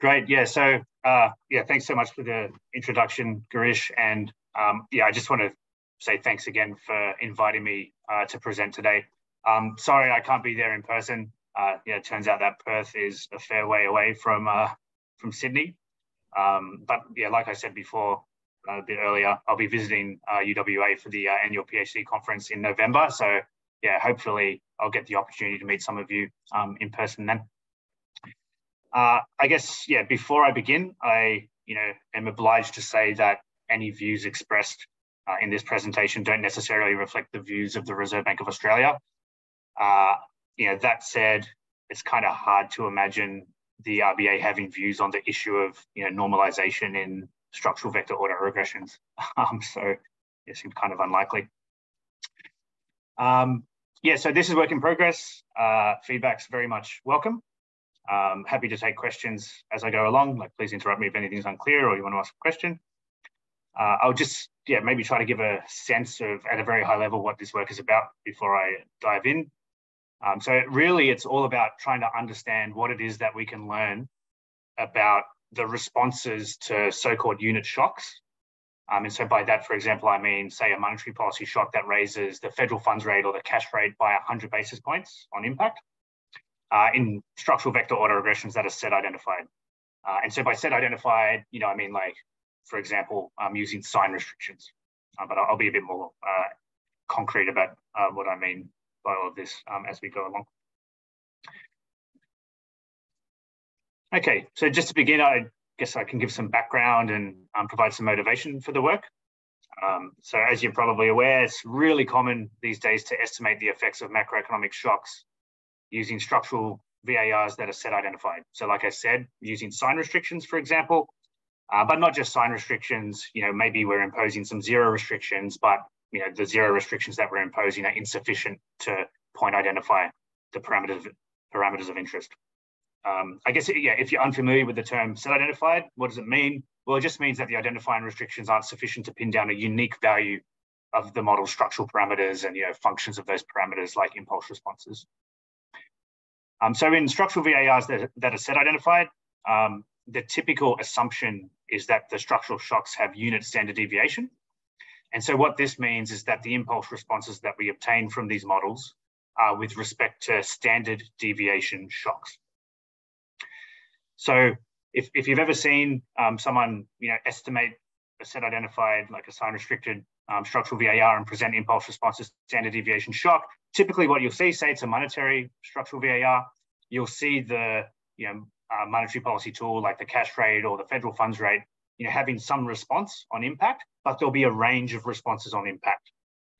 Great. Yeah. So, uh, yeah, thanks so much for the introduction, Girish. And um, yeah, I just want to say thanks again for inviting me uh, to present today. Um, sorry, I can't be there in person. Uh, yeah, it turns out that Perth is a fair way away from uh, from Sydney. Um, but yeah, like I said before, uh, a bit earlier, I'll be visiting UWA uh, for the annual PhD conference in November. So yeah, hopefully I'll get the opportunity to meet some of you um, in person then. Uh, I guess, yeah, before I begin, I, you know, am obliged to say that any views expressed uh, in this presentation don't necessarily reflect the views of the Reserve Bank of Australia. Uh, you know, that said, it's kind of hard to imagine the RBA having views on the issue of, you know, normalization in structural vector autoregressions. Um, so it seems kind of unlikely. Um, yeah, so this is work in progress. Uh, feedback's very much welcome. Um, happy to take questions as I go along. Like, please interrupt me if anything's unclear or you want to ask a question. Uh, I'll just, yeah, maybe try to give a sense of, at a very high level, what this work is about before I dive in. Um, so really, it's all about trying to understand what it is that we can learn about the responses to so-called unit shocks um, and so by that, for example, I mean, say a monetary policy shock that raises the federal funds rate or the cash rate by 100 basis points on impact uh, in structural vector autoregressions that are set identified. Uh, and so by set identified, you know, I mean like, for example, I'm using sign restrictions, uh, but I'll, I'll, be a bit more uh, concrete about uh, what I mean by all of this um, as we go along. Okay, so just to begin, I guess I can give some background and um, provide some motivation for the work. Um, so as you're probably aware, it's really common these days to estimate the effects of macroeconomic shocks using structural VARs that are set identified. So like I said, using sign restrictions, for example, uh, but not just sign restrictions, you know, maybe we're imposing some zero restrictions, but you know, the zero restrictions that we're imposing are insufficient to point identify the parameters, parameters of interest. Um, I guess, yeah, if you're unfamiliar with the term set identified, what does it mean? Well, it just means that the identifying restrictions aren't sufficient to pin down a unique value of the model structural parameters and you know functions of those parameters like impulse responses. Um, so in structural VARs that, that are set identified, um, the typical assumption is that the structural shocks have unit standard deviation. And so what this means is that the impulse responses that we obtain from these models are with respect to standard deviation shocks. So if, if you've ever seen um, someone you know estimate a set identified like a sign restricted um, structural VAR and present impulse responses standard deviation shock, typically what you'll see, say it's a monetary structural VAR, you'll see the you know uh, monetary policy tool like the cash rate or the federal funds rate, you know, having some response on impact, but there'll be a range of responses on impact.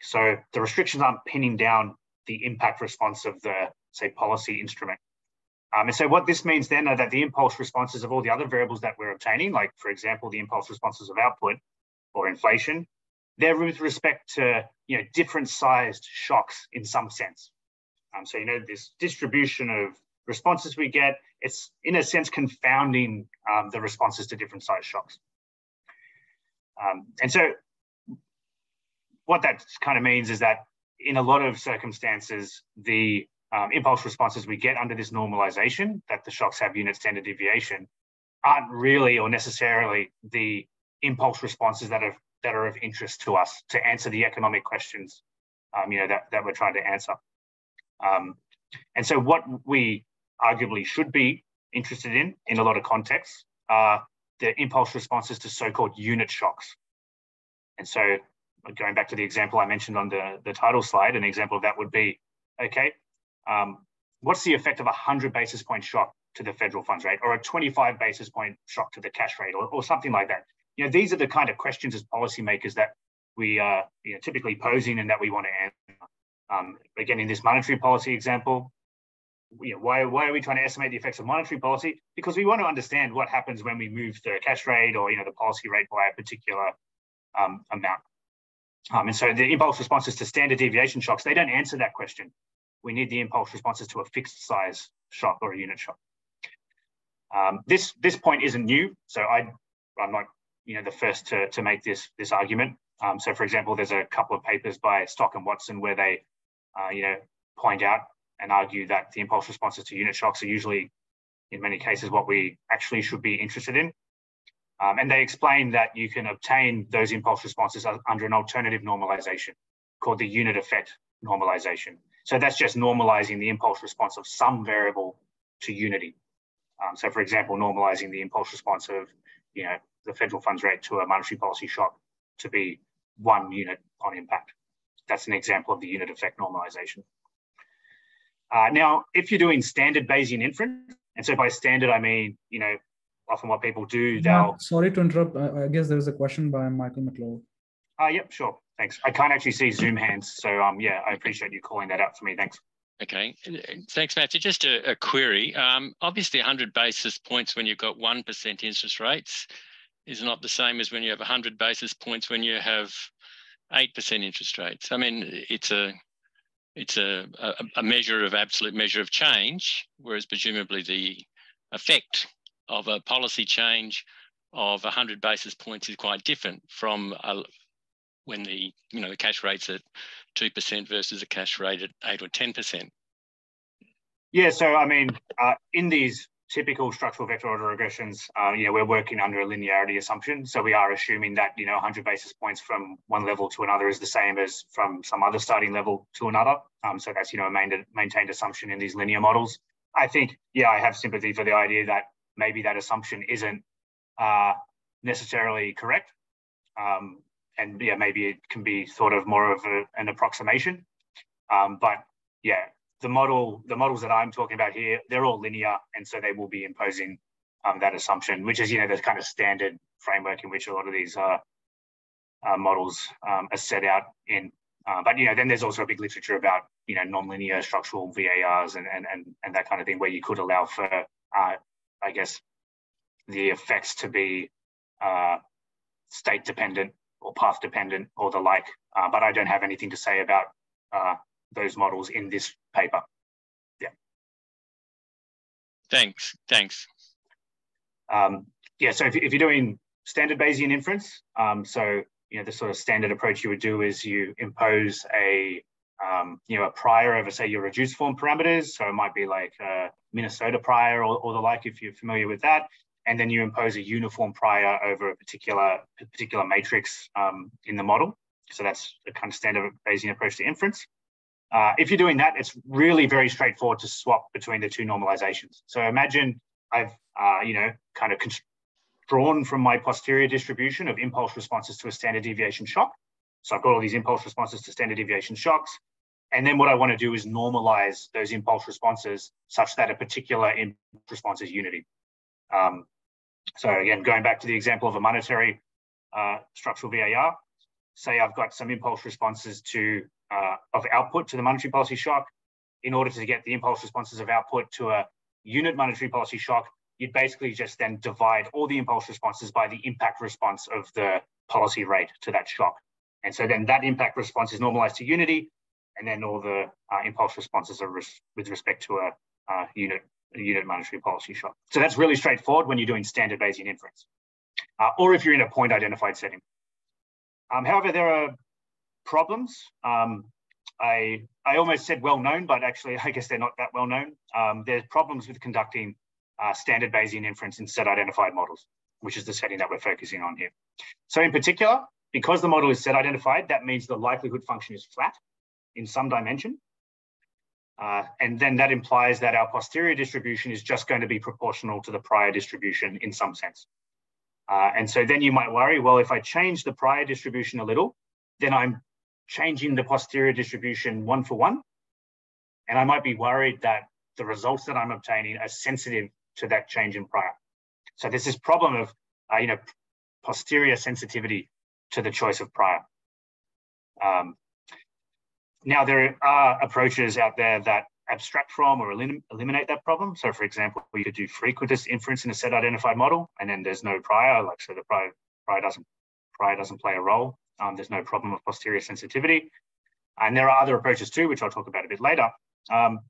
So the restrictions aren't pinning down the impact response of the say policy instrument. Um, and so what this means then are that the impulse responses of all the other variables that we're obtaining, like for example, the impulse responses of output or inflation, they're with respect to you know different sized shocks in some sense. Um, so you know this distribution of responses we get, it's in a sense confounding um, the responses to different size shocks. Um, and so what that kind of means is that in a lot of circumstances, the um, impulse responses we get under this normalization that the shocks have unit standard deviation aren't really or necessarily the impulse responses that are that are of interest to us to answer the economic questions um, you know that, that we're trying to answer um, and so what we arguably should be interested in in a lot of contexts are the impulse responses to so-called unit shocks and so going back to the example i mentioned on the, the title slide an example of that would be okay um, what's the effect of a 100 basis point shock to the federal funds rate or a 25 basis point shock to the cash rate or, or something like that? You know, these are the kind of questions as policymakers that we are you know, typically posing and that we want to answer. Um, again, in this monetary policy example, you know, why, why are we trying to estimate the effects of monetary policy? Because we want to understand what happens when we move the cash rate or you know the policy rate by a particular um, amount. Um, and so the impulse responses to standard deviation shocks, they don't answer that question we need the impulse responses to a fixed size shock or a unit shock. Um, this this point isn't new, so I I'm not you know the first to to make this this argument. Um, so for example, there's a couple of papers by Stock and Watson where they uh, you know point out and argue that the impulse responses to unit shocks are usually in many cases what we actually should be interested in. Um, and they explain that you can obtain those impulse responses under an alternative normalization called the unit effect normalization. So that's just normalizing the impulse response of some variable to unity. Um, so for example, normalizing the impulse response of you know, the federal funds rate to a monetary policy shock to be one unit on impact. That's an example of the unit effect normalization. Uh, now, if you're doing standard Bayesian inference, and so by standard, I mean, you know, often what people do, they'll... sorry to interrupt. I, I guess there was a question by Michael McLeod. Uh, yep, sure. Thanks. I can't actually see Zoom hands. So um, yeah, I appreciate you calling that out for me. Thanks. Okay, thanks, Mathew. Just a, a query. Um, obviously, 100 basis points when you've got 1% interest rates is not the same as when you have 100 basis points when you have 8% interest rates. I mean, it's a it's a, a, a measure of absolute measure of change, whereas presumably the effect of a policy change of 100 basis points is quite different from a, when the you know the cash rate's at two percent versus a cash rate at eight or ten percent. Yeah, so I mean, uh, in these typical structural vector autoregressions, uh, you know, we're working under a linearity assumption. So we are assuming that, you know, 100 basis points from one level to another is the same as from some other starting level to another. Um, so that's, you know, a main, maintained assumption in these linear models. I think, yeah, I have sympathy for the idea that maybe that assumption isn't uh, necessarily correct. Um, and yeah, maybe it can be sort of more of a, an approximation. Um, but yeah, the model, the models that I'm talking about here, they're all linear, and so they will be imposing um, that assumption, which is you know the kind of standard framework in which a lot of these uh, uh, models um, are set out in. Uh, but you know, then there's also a big literature about you know nonlinear structural VARs and and and and that kind of thing, where you could allow for, uh, I guess, the effects to be uh, state dependent or path dependent or the like. Uh, but I don't have anything to say about uh, those models in this paper. Yeah. Thanks. Thanks. Um, yeah. So if, if, you're doing standard Bayesian inference, um, so you know the sort of standard approach you would do is you impose a um, you know a prior over say your reduced form parameters. So it might be like a Minnesota prior or, or the like if you're familiar with that and then you impose a uniform prior over a particular a particular matrix um, in the model. So that's the kind of standard Bayesian approach to inference. Uh, if you're doing that, it's really very straightforward to swap between the two normalizations. So imagine I've, uh, you know, kind of drawn from my posterior distribution of impulse responses to a standard deviation shock. So I've got all these impulse responses to standard deviation shocks. And then what I want to do is normalize those impulse responses such that a particular impulse response is unity. Um, so again, going back to the example of a monetary uh, structural VAR, say I've got some impulse responses to uh, of output to the monetary policy shock. In order to get the impulse responses of output to a unit monetary policy shock, you'd basically just then divide all the impulse responses by the impact response of the policy rate to that shock. And so then that impact response is normalized to unity, and then all the uh, impulse responses are res with respect to a uh, unit unit monetary policy shock. So that's really straightforward when you're doing standard Bayesian inference, uh, or if you're in a point identified setting. Um, however, there are problems. Um, I, I almost said well known, but actually I guess they're not that well known. Um, there's problems with conducting uh, standard Bayesian inference in set identified models, which is the setting that we're focusing on here. So in particular, because the model is set identified, that means the likelihood function is flat in some dimension. Uh, and then that implies that our posterior distribution is just going to be proportional to the prior distribution in some sense. Uh, and so then you might worry, well, if I change the prior distribution a little, then I'm changing the posterior distribution one for one. And I might be worried that the results that I'm obtaining are sensitive to that change in prior. So there's this problem of, uh, you know, posterior sensitivity to the choice of prior. Um, now, there are approaches out there that abstract from or elim eliminate that problem. So, for example, you could do frequentist inference in a set identified model, and then there's no prior, like so the prior, prior doesn't prior doesn't play a role. Um, there's no problem of posterior sensitivity, and there are other approaches too, which I'll talk about a bit later. Um,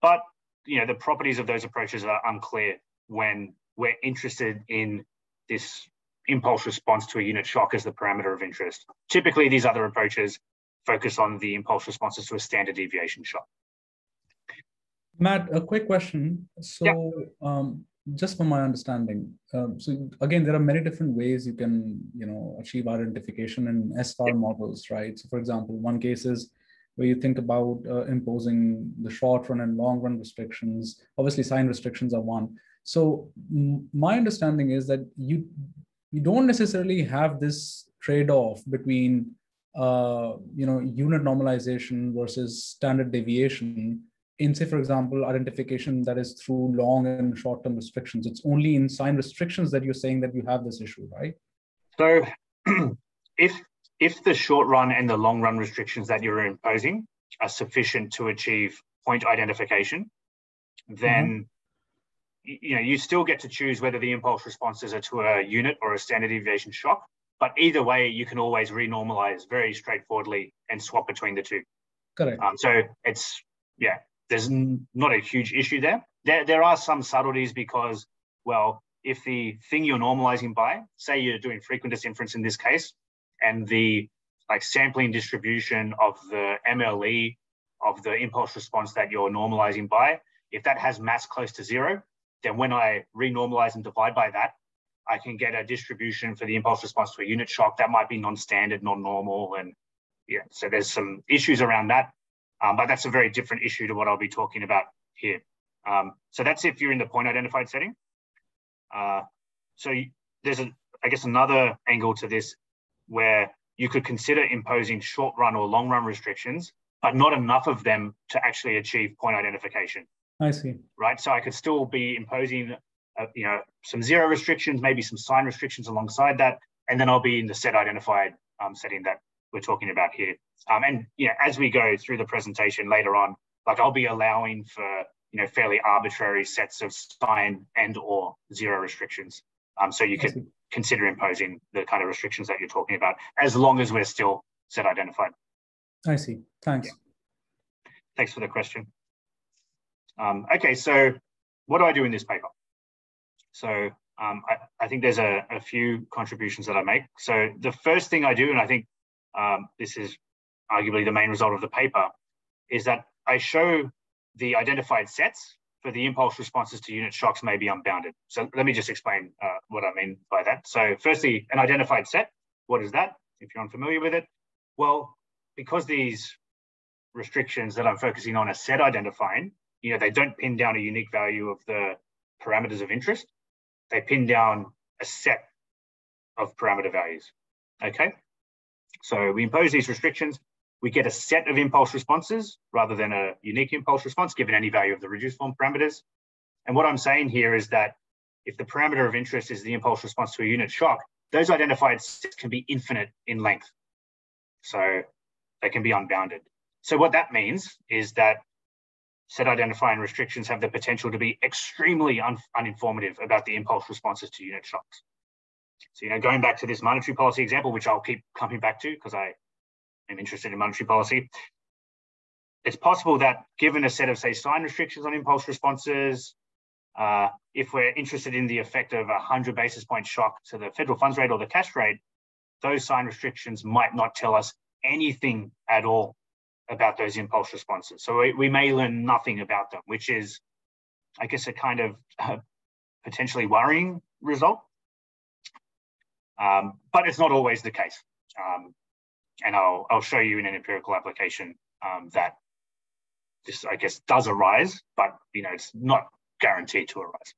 but you know, the properties of those approaches are unclear when we're interested in this impulse response to a unit shock as the parameter of interest. Typically, these other approaches focus on the impulse responses to a standard deviation shock. Matt, a quick question. So, yeah. um, just from my understanding, um, so again, there are many different ways you can, you know, achieve identification in SVAR yeah. models, right? So, for example, one case is where you think about uh, imposing the short run and long run restrictions. Obviously, sign restrictions are one. So, my understanding is that you you don't necessarily have this trade-off between uh, you know unit normalization versus standard deviation in say for example identification that is through long and short-term restrictions. It's only in sign restrictions that you're saying that you have this issue right? So if if the short run and the long run restrictions that you're imposing are sufficient to achieve point identification then mm-hmm. you know you still get to choose whether the impulse responses are to a unit or a standard deviation shock but either way you can always renormalize very straightforwardly and swap between the two correct um, so it's yeah there's not a huge issue there. There, there are some subtleties because, well, if the thing you're normalizing by, say you're doing frequentist inference in this case, and the like sampling distribution of the MLE of the impulse response that you're normalizing by, if that has mass close to zero, then when I renormalize and divide by that, I can get a distribution for the impulse response to a unit shock that might be non-standard, non-normal, and yeah, so there's some issues around that. Um, but that's a very different issue to what I'll be talking about here. Um, so that's if you're in the point identified setting. Uh, so you, there's, a, I guess, another angle to this where you could consider imposing short run or long run restrictions, but not enough of them to actually achieve point identification. I see. Right. So I could still be imposing, uh, you know, some zero restrictions, maybe some sign restrictions alongside that, and then I'll be in the set identified um, setting that we're talking about here. Um, and you know, as we go through the presentation later on, like I'll be allowing for you know fairly arbitrary sets of sign and or zero restrictions. Um, so you could consider imposing the kind of restrictions that you're talking about, as long as we're still set identified. I see. Thanks. Yeah. Thanks for the question. Um, okay, so what do I do in this paper? So um, I, I, think there's a, a, few contributions that I make. So the first thing I do, and I think um, this is arguably the main result of the paper, is that I show the identified sets for the impulse responses to unit shocks may be unbounded. So let me just explain uh, what I mean by that. So firstly, an identified set, what is that? If you're unfamiliar with it, well, because these restrictions that I'm focusing on are set identifying, you know, they don't pin down a unique value of the parameters of interest. They pin down a set of parameter values, okay? So we impose these restrictions. We get a set of impulse responses rather than a unique impulse response given any value of the reduced form parameters. And what I'm saying here is that if the parameter of interest is the impulse response to a unit shock, those identified sets can be infinite in length. So they can be unbounded. So what that means is that set identifying restrictions have the potential to be extremely un uninformative about the impulse responses to unit shocks. So, you know, going back to this monetary policy example, which I'll keep coming back to because I am interested in monetary policy, it's possible that given a set of, say, sign restrictions on impulse responses, uh, if we're interested in the effect of a 100 basis point shock to the federal funds rate or the cash rate, those sign restrictions might not tell us anything at all about those impulse responses. So we, we may learn nothing about them, which is, I guess, a kind of uh, potentially worrying result. Um, but it's not always the case. Um, and I'll, I'll show you in an empirical application um, that this, I guess, does arise, but you know, it's not guaranteed to arise.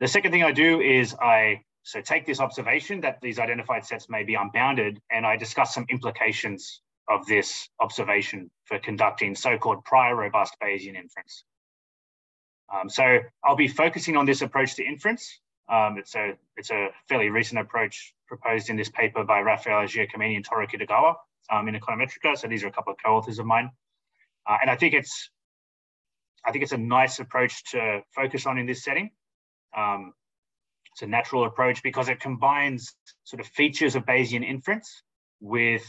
The second thing I do is I so take this observation that these identified sets may be unbounded, and I discuss some implications of this observation for conducting so-called prior robust Bayesian inference. Um, so I'll be focusing on this approach to inference um, it's a it's a fairly recent approach proposed in this paper by Raffaella Giacomini and Toru Kitagawa um, in Econometrica. So these are a couple of co-authors of mine, uh, and I think it's I think it's a nice approach to focus on in this setting. Um, it's a natural approach because it combines sort of features of Bayesian inference with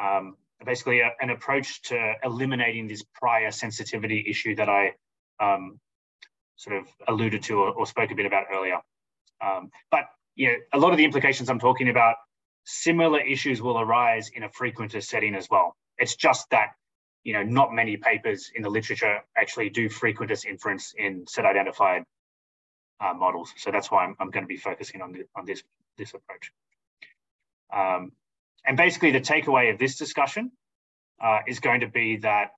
um, basically a, an approach to eliminating this prior sensitivity issue that I um, sort of alluded to or, or, spoke a bit about earlier. Um, but know, a lot of the implications I'm talking about, similar issues will arise in a frequentist setting as well. It's just that you know, not many papers in the literature actually do frequentist inference in set identified uh, models. So that's why I'm, I'm going to be focusing on, the, on this, this approach. Um, and basically the takeaway of this discussion uh, is going to be that,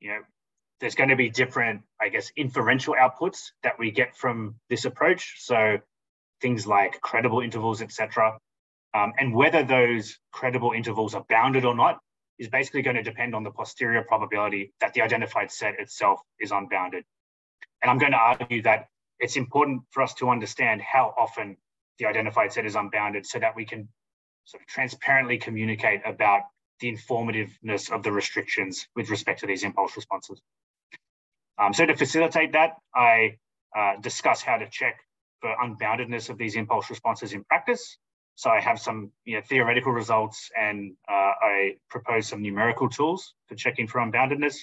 you know, there's going to be different, I guess, inferential outputs that we get from this approach. So things like credible intervals, etc. Um, and whether those credible intervals are bounded or not is basically going to depend on the posterior probability that the identified set itself is unbounded. And I'm going to argue that it's important for us to understand how often the identified set is unbounded so that we can sort of transparently communicate about the informativeness of the restrictions with respect to these impulse responses. Um, so to facilitate that, I uh, discuss how to check for unboundedness of these impulse responses in practice. So I have some you know, theoretical results and uh, I propose some numerical tools for checking for unboundedness.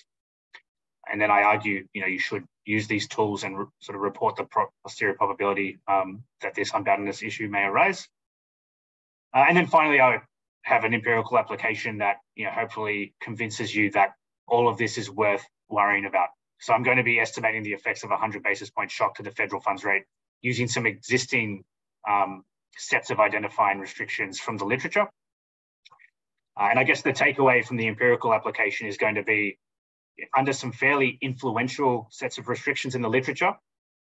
And then I argue, you know, you should use these tools and sort of report the posterior probability um, that this unboundedness issue may arise. Uh, and then finally, I have an empirical application that, you know, hopefully convinces you that all of this is worth worrying about. So I'm going to be estimating the effects of a 100 basis point shock to the federal funds rate using some existing um, sets of identifying restrictions from the literature. Uh, and I guess the takeaway from the empirical application is going to be under some fairly influential sets of restrictions in the literature,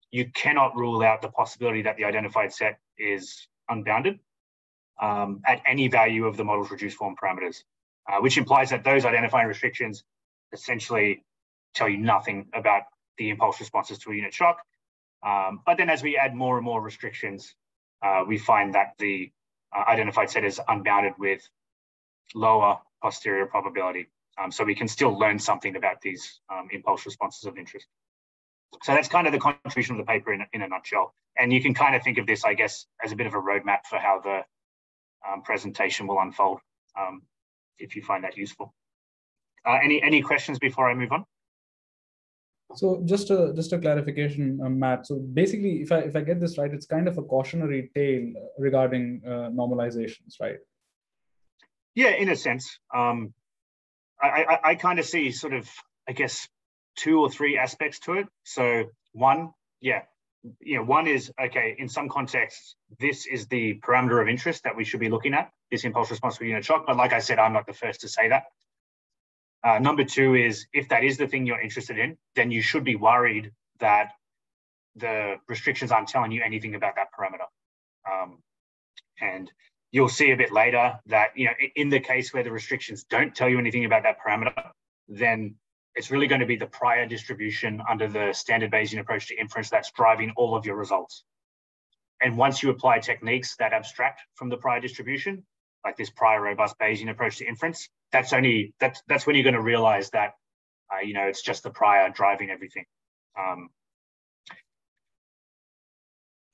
you cannot rule out the possibility that the identified set is unbounded um, at any value of the model's reduced form parameters, uh, which implies that those identifying restrictions essentially tell you nothing about the impulse responses to a unit shock. Um, but then as we add more and more restrictions, uh, we find that the uh, identified set is unbounded with lower posterior probability. Um, so we can still learn something about these um, impulse responses of interest. So that's kind of the contribution of the paper in, in a nutshell. And you can kind of think of this, I guess, as a bit of a roadmap for how the um, presentation will unfold, um, if you find that useful. Uh, any, any questions before I move on? So just a just a clarification, um, Matt. So basically, if I if I get this right, it's kind of a cautionary tale regarding uh, normalizations, right? Yeah, in a sense. Um, I, I, I kind of see sort of, I guess, two or three aspects to it. So one, yeah, you know, one is okay. In some contexts, this is the parameter of interest that we should be looking at. This impulse response to unit shock. But like I said, I'm not the first to say that. Uh, number two is if that is the thing you're interested in, then you should be worried that the restrictions aren't telling you anything about that parameter. Um, and you'll see a bit later that, you know, in the case where the restrictions don't tell you anything about that parameter, then it's really going to be the prior distribution under the standard Bayesian approach to inference that's driving all of your results. And once you apply techniques that abstract from the prior distribution, like this prior robust Bayesian approach to inference, that's only that's that's when you're going to realize that uh, you know it's just the prior driving everything. Um,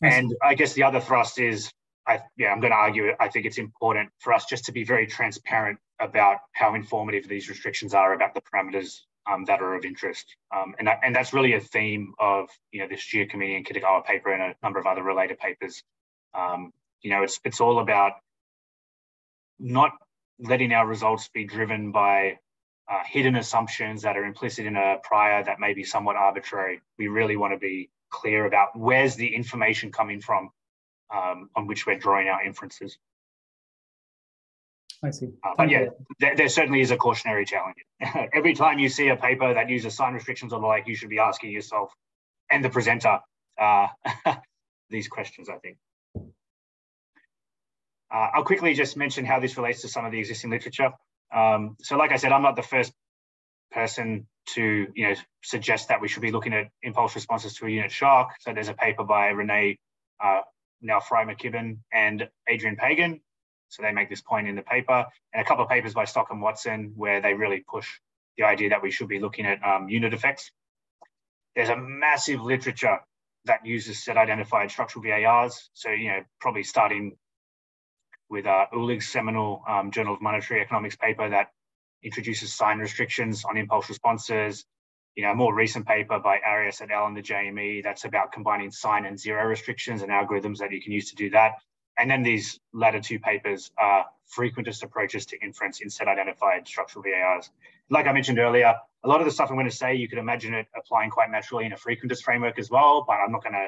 and I guess the other thrust is, I yeah, I'm going to argue. I think it's important for us just to be very transparent about how informative these restrictions are about the parameters um, that are of interest. Um, and, that, and that's really a theme of you know this Giacomini and Kitagawa paper and a number of other related papers. Um, you know, it's it's all about not letting our results be driven by uh, hidden assumptions that are implicit in a prior that may be somewhat arbitrary. We really want to be clear about where's the information coming from um, on which we're drawing our inferences. I see. Uh, but yeah, there, there, certainly is a cautionary challenge. Every time you see a paper that uses sign restrictions or the like, you should be asking yourself and the presenter uh, these questions, I think. Uh, I'll quickly just mention how this relates to some of the existing literature. Um, so like I said, I'm not the first person to you know suggest that we should be looking at impulse responses to a unit shock. So there's a paper by Renee, uh, now Fry McKibbin and Adrian Pagan. So they make this point in the paper, and a couple of papers by Stock and Watson where they really push the idea that we should be looking at um, unit effects. There's a massive literature that uses set identified structural VARs. So, you know, probably starting with uh, Uhlig's seminal um, Journal of Monetary Economics paper that introduces sign restrictions on impulse responses. You know, a more recent paper by Arias et al. in the JME that's about combining sign and zero restrictions and algorithms that you can use to do that. And then these latter two papers are frequentist approaches to inference in set identified structural VARs. Like I mentioned earlier, a lot of the stuff I'm going to say, you could imagine it applying quite naturally in a frequentist framework as well, but I'm not going to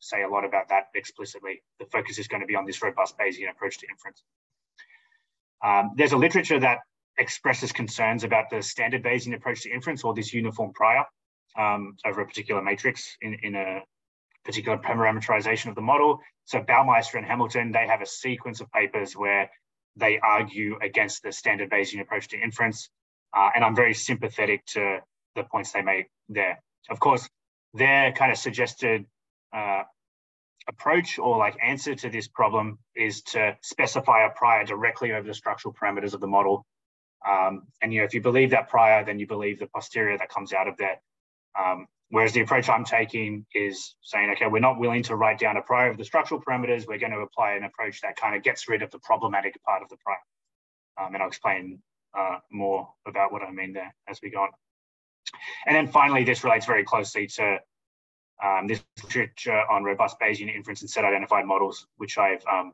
say a lot about that explicitly. The focus is going to be on this robust Bayesian approach to inference. Um, there's a literature that expresses concerns about the standard Bayesian approach to inference or this uniform prior um, over a particular matrix in, in a particular parameterization of the model. So Baumeister and Hamilton, they have a sequence of papers where they argue against the standard Bayesian approach to inference. Uh, and I'm very sympathetic to the points they make there. Of course, their kind of suggested uh, approach or like answer to this problem is to specify a prior directly over the structural parameters of the model. Um, and you know, if you believe that prior, then you believe the posterior that comes out of that. Um, whereas the approach I'm taking is saying, okay, we're not willing to write down a prior of the structural parameters. We're going to apply an approach that kind of gets rid of the problematic part of the prior. Um, and I'll explain uh, more about what I mean there as we go on. And then finally, this relates very closely to um, this literature on robust Bayesian inference and set identified models, which I've um,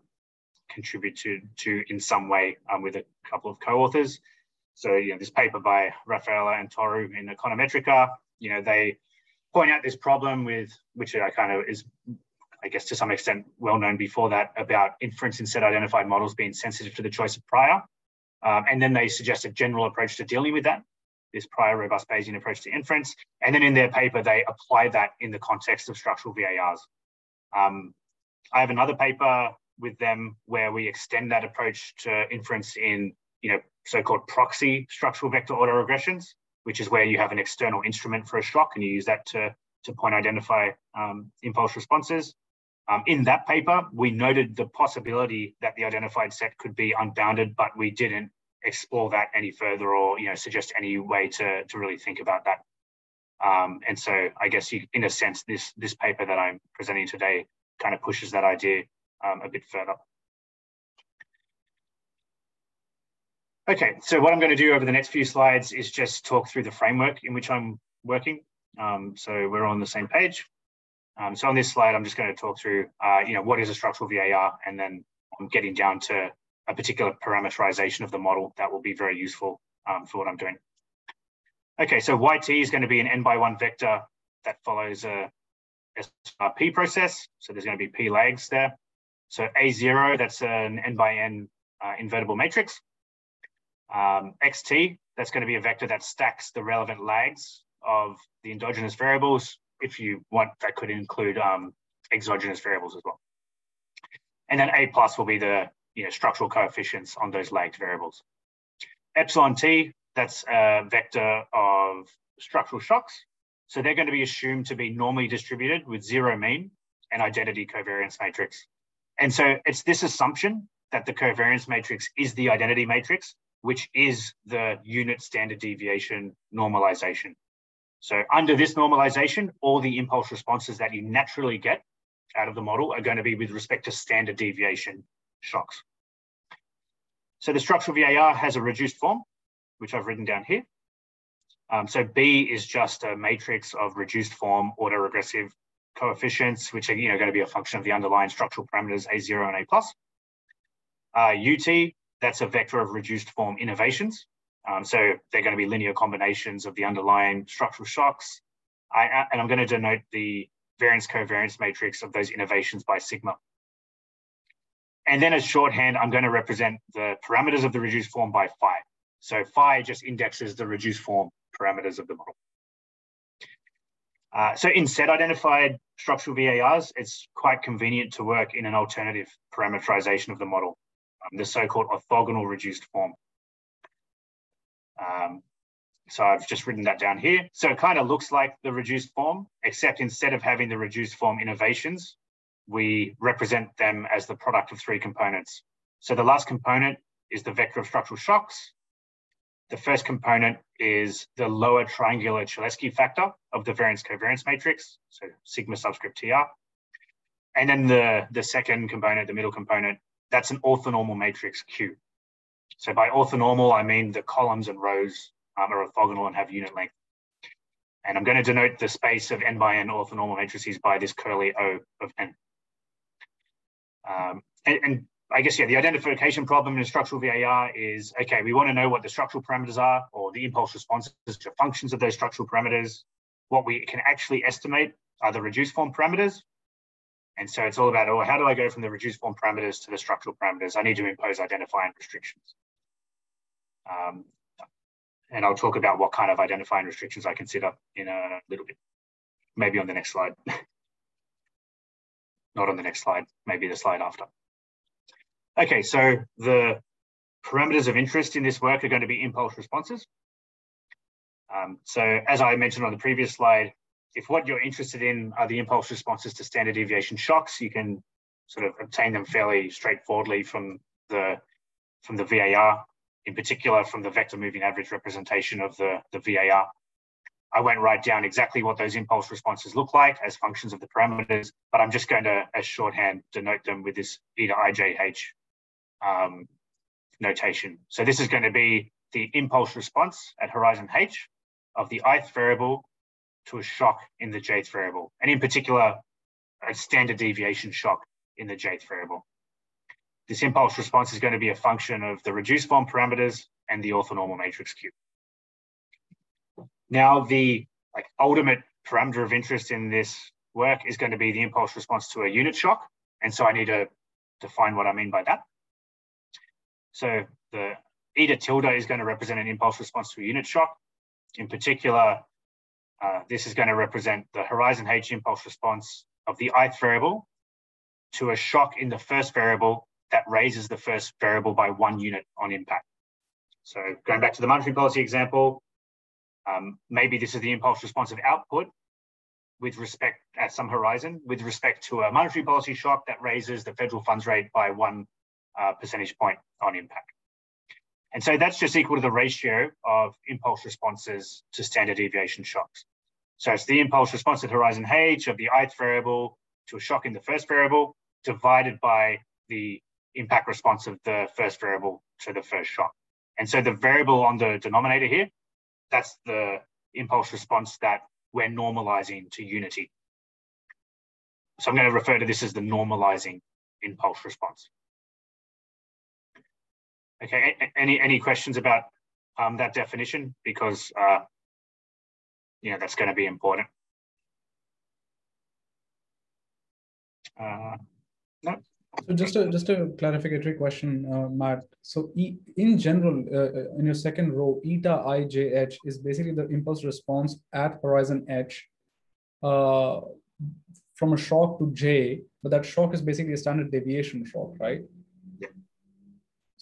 contributed to in some way um, with a couple of co-authors. So, you know, this paper by Raffaella and Toru in Econometrica, you know, they point out this problem with, which I kind of is, I guess to some extent, well known before that about inference in set identified models being sensitive to the choice of prior. Um, and then they suggest a general approach to dealing with that, this prior robust Bayesian approach to inference. And then in their paper, they apply that in the context of structural VARs. Um, I have another paper with them where we extend that approach to inference in, you know, so-called proxy structural vector autoregressions, which is where you have an external instrument for a shock and you use that to, to point identify um, impulse responses. Um, in that paper, we noted the possibility that the identified set could be unbounded, but we didn't explore that any further or you know suggest any way to, to really think about that. Um, and so I guess you, in a sense, this this paper that I'm presenting today kind of pushes that idea um, a bit further. Okay, so what I'm going to do over the next few slides is just talk through the framework in which I'm working. Um, so we're on the same page. Um, so on this slide, I'm just going to talk through, uh, you know, what is a structural VAR, and then I'm getting down to a particular parameterization of the model that will be very useful um, for what I'm doing. Okay, so YT is going to be an n by one vector that follows a SRP process. So there's going to be P lags there. So A0, that's an n by n uh, invertible matrix. Um, XT, that's going to be a vector that stacks the relevant lags of the endogenous variables. If you want, that could include um, exogenous variables as well. And then A plus will be the you know, structural coefficients on those lagged variables. Epsilon T, that's a vector of structural shocks. So they're going to be assumed to be normally distributed with zero mean and identity covariance matrix. And so it's this assumption that the covariance matrix is the identity matrix, which is the unit standard deviation normalization. So under this normalization, all the impulse responses that you naturally get out of the model are going to be with respect to standard deviation shocks. So the structural VAR has a reduced form, which I've written down here. Um, so B is just a matrix of reduced form autoregressive coefficients, which are you know, going to be a function of the underlying structural parameters A0 and A plus. Uh, UT, that's a vector of reduced form innovations. Um, so they're going to be linear combinations of the underlying structural shocks. I, and I'm going to denote the variance covariance matrix of those innovations by sigma. And then as shorthand, I'm going to represent the parameters of the reduced form by phi. So phi just indexes the reduced form parameters of the model. Uh, so in set identified structural VARs, it's quite convenient to work in an alternative parameterization of the model, um, the so-called orthogonal reduced form. Um, so I've just written that down here. So it kind of looks like the reduced form, except instead of having the reduced form innovations, we represent them as the product of three components. So the last component is the vector of structural shocks. The first component is the lower triangular Cholesky factor of the variance covariance matrix, so sigma subscript TR. And then the, the second component, the middle component, that's an orthonormal matrix Q. So by orthonormal, I mean the columns and rows um, are orthogonal and have unit length. And I'm going to denote the space of n by n orthonormal matrices by this curly O of n. Um, and, and, I guess, yeah, the identification problem in structural VAR is, okay, we want to know what the structural parameters are or the impulse responses to functions of those structural parameters. What we can actually estimate are the reduced form parameters. And so it's all about, oh, how do I go from the reduced form parameters to the structural parameters? I need to impose identifying restrictions. Um, and I'll talk about what kind of identifying restrictions I consider in a little bit, maybe on the next slide. Not on the next slide, maybe the slide after. Okay, so the parameters of interest in this work are going to be impulse responses. Um, so as I mentioned on the previous slide, if what you're interested in are the impulse responses to standard deviation shocks, you can sort of obtain them fairly straightforwardly from the from the VAR, in particular from the vector moving average representation of the, the VAR. I won't write down exactly what those impulse responses look like as functions of the parameters, but I'm just going to, as shorthand, denote them with this eta ijh um, notation. So this is going to be the impulse response at horizon h of the ith variable to a shock in the jth variable, and in particular, a standard deviation shock in the jth variable. This impulse response is going to be a function of the reduced form parameters and the orthonormal matrix Q. Now, the like ultimate parameter of interest in this work is going to be the impulse response to a unit shock. And so I need to define what I mean by that. So the eta tilde is going to represent an impulse response to a unit shock. In particular, uh, this is going to represent the horizon H impulse response of the ith variable to a shock in the first variable that raises the first variable by one unit on impact. So going back to the monetary policy example, um, maybe this is the impulse responsive output with respect at some horizon with respect to a monetary policy shock that raises the federal funds rate by one uh, percentage point on impact. And so that's just equal to the ratio of impulse responses to standard deviation shocks. So it's the impulse response at horizon H of the ith variable to a shock in the first variable divided by the impact response of the first variable to the first shock. And so the variable on the denominator here, that's the impulse response that we're normalizing to unity. So I'm going to refer to this as the normalizing impulse response. Okay, any, any questions about um, that definition? Because, uh, you know, that's going to be important. Uh, no, so just a just a clarificatory question, uh, Matt. So e, in general, uh, uh in your second row, eta ijh is basically the impulse response at horizon h uh, from a shock to j, but that shock is basically a standard deviation shock, right?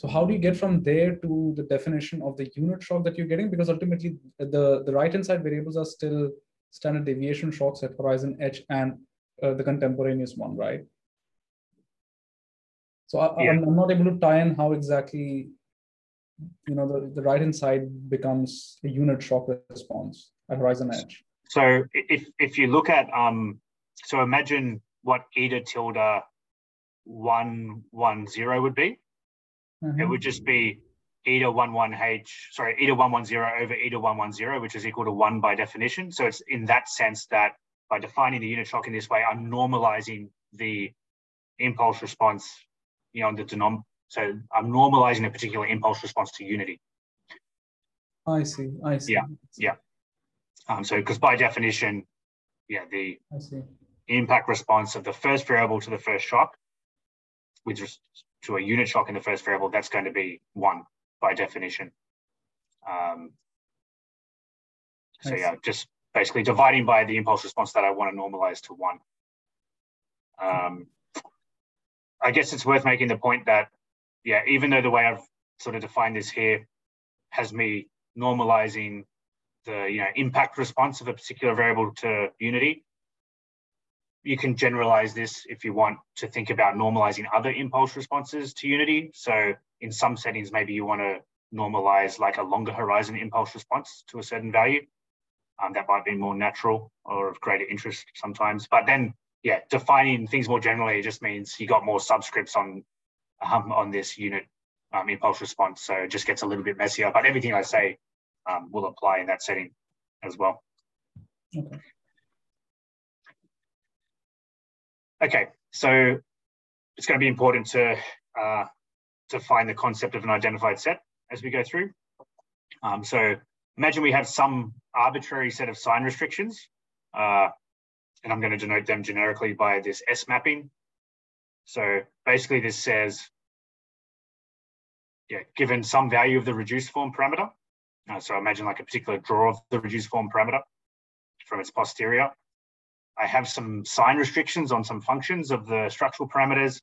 So how do you get from there to the definition of the unit shock that you're getting? Because ultimately, the the right hand side variables are still standard deviation shocks at horizon h and uh, the contemporaneous one, right? So I, am not able to tie in how exactly, you know, the, the right hand side becomes a unit shock response at horizon h. So if if you look at um, so imagine what eta tilde one one zero would be. Mm-hmm. It would just be eta one one h sorry eta one one zero over eta one one zero, which is equal to one by definition. So it's in that sense that by defining the unit shock in this way, I'm normalizing the impulse response you know, the denom. So I'm normalizing a particular impulse response to unity. I see. I see. Yeah. Yeah. Um, so because by definition, yeah, the impact response of the first variable to the first shock, with to a unit shock in the first variable, that's going to be one by definition. Um, so yeah, just basically dividing by the impulse response that I want to normalize to one. Um, I guess it's worth making the point that, yeah, even though the way I've sort of defined this here has me normalizing the you know impact response of a particular variable to unity, you can generalize this if you want to think about normalizing other impulse responses to unity. So in some settings, maybe you want to normalize like a longer horizon impulse response to a certain value. Um, that might be more natural or of greater interest sometimes. But then yeah, defining things more generally just means you got more subscripts on um, on this unit um, impulse response. So it just gets a little bit messier, but everything I say um, will apply in that setting as well. Okay. Okay, so it's going to be important to uh, define the concept of an identified set as we go through. Um, so imagine we have some arbitrary set of sign restrictions, uh, and I'm going to denote them generically by this S mapping. So basically this says, yeah, given some value of the reduced form parameter, uh, so imagine like a particular draw of the reduced form parameter from its posterior, I have some sign restrictions on some functions of the structural parameters,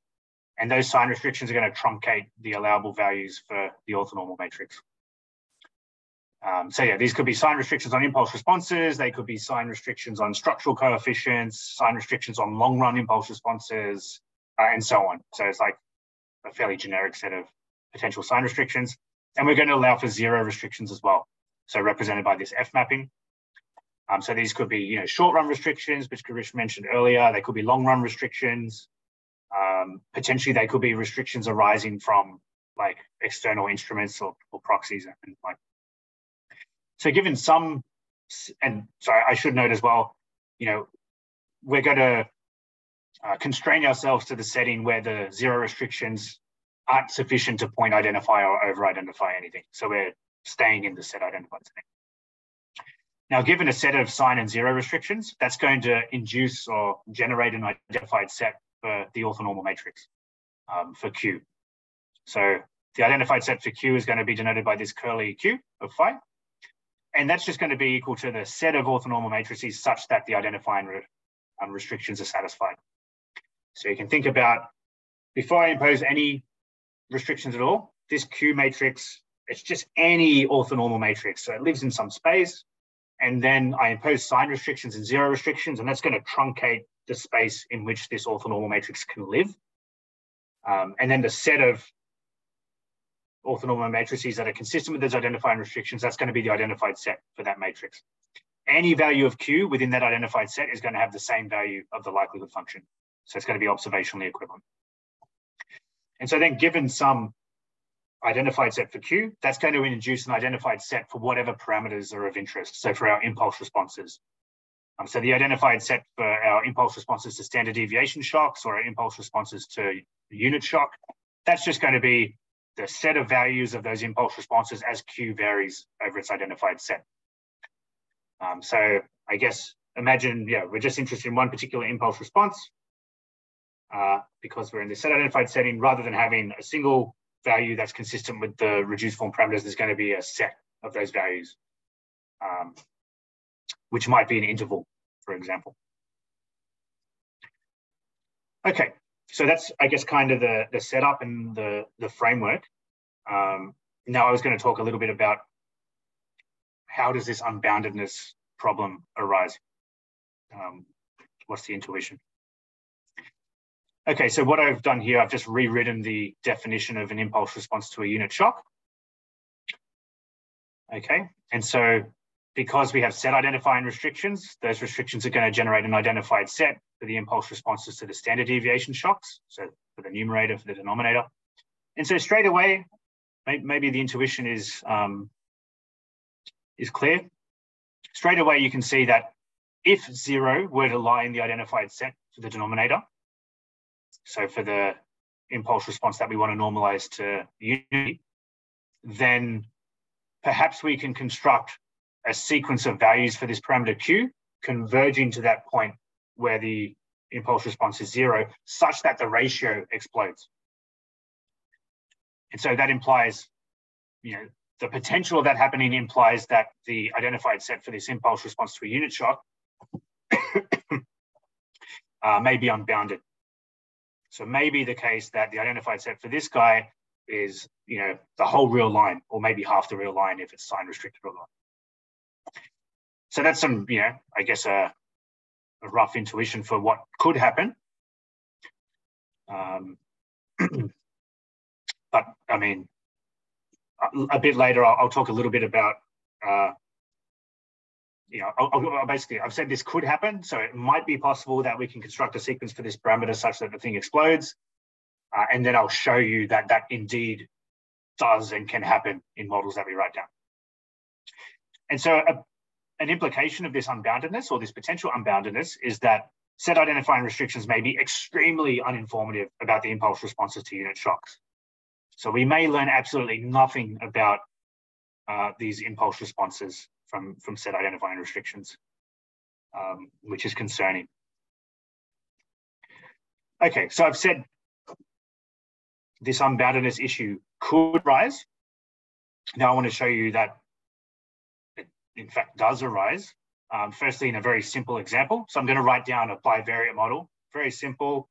and those sign restrictions are going to truncate the allowable values for the orthonormal matrix. Um, so yeah, these could be sign restrictions on impulse responses. They could be sign restrictions on structural coefficients, sign restrictions on long run impulse responses, uh, and so on. So it's like a fairly generic set of potential sign restrictions. And we're going to allow for zero restrictions as well. So represented by this F mapping. Um, so these could be, you know, short run restrictions, which Girish mentioned earlier. They could be long run restrictions. Um, potentially, they could be restrictions arising from like external instruments or, or proxies and like. So, given some, and sorry, I should note as well, you know, we're going to uh, constrain ourselves to the setting where the zero restrictions aren't sufficient to point identify or over identify anything. So we're staying in the set identified setting. Now, given a set of sign and zero restrictions, that's going to induce or generate an identified set for the orthonormal matrix um, for Q. So the identified set for Q is going to be denoted by this curly Q of phi. And that's just going to be equal to the set of orthonormal matrices such that the identifying re um, restrictions are satisfied. So you can think about, before I impose any restrictions at all, this Q matrix, it's just any orthonormal matrix. So it lives in some space and then I impose sign restrictions and zero restrictions, and that's going to truncate the space in which this orthonormal matrix can live. Um, and then the set of orthonormal matrices that are consistent with those identifying restrictions, that's going to be the identified set for that matrix. Any value of Q within that identified set is going to have the same value of the likelihood function. So it's going to be observationally equivalent. And so then given some identified set for Q, that's going to induce an identified set for whatever parameters are of interest. So for our impulse responses. Um, so the identified set for our impulse responses to standard deviation shocks or impulse responses to unit shock, that's just going to be the set of values of those impulse responses as Q varies over its identified set. Um, so I guess imagine, yeah, we're just interested in one particular impulse response uh, because we're in the set identified setting rather than having a single value that's consistent with the reduced form parameters, there's going to be a set of those values, um, which might be an interval, for example. Okay, so that's, I guess, kind of the, the setup and the, the framework. Um, now I was going to talk a little bit about how does this unboundedness problem arise? Um, what's the intuition? Okay, so what I've done here, I've just rewritten the definition of an impulse response to a unit shock. Okay, and so because we have set identifying restrictions, those restrictions are going to generate an identified set for the impulse responses to the standard deviation shocks, so for the numerator, for the denominator. And so straight away, maybe the intuition is, um, is clear. Straight away, you can see that if zero were to lie in the identified set for the denominator, so for the impulse response that we want to normalize to unity, then perhaps we can construct a sequence of values for this parameter q converging to that point where the impulse response is zero, such that the ratio explodes. And so that implies, you know, the potential of that happening implies that the identified set for this impulse response to a unit shock uh, may be unbounded. So maybe the case that the identified set for this guy is, you know, the whole real line, or maybe half the real line if it's sign restricted or not. So that's some, you know, I guess a, a rough intuition for what could happen. Um, but I mean, a, a bit later, I'll, I'll, talk a little bit about uh, you know, I'll, I'll basically, I've said this could happen. So it might be possible that we can construct a sequence for this parameter such that the thing explodes. Uh, and then I'll show you that that indeed does and can happen in models that we write down. And so a, an implication of this unboundedness or this potential unboundedness is that set identifying restrictions may be extremely uninformative about the impulse responses to unit shocks. So we may learn absolutely nothing about uh, these impulse responses from, from set identifying restrictions, um, which is concerning. Okay, so I've said this unboundedness issue could rise. Now I want to show you that it in fact does arise. Um, firstly, in a very simple example. So I'm going to write down a bivariate model, very simple.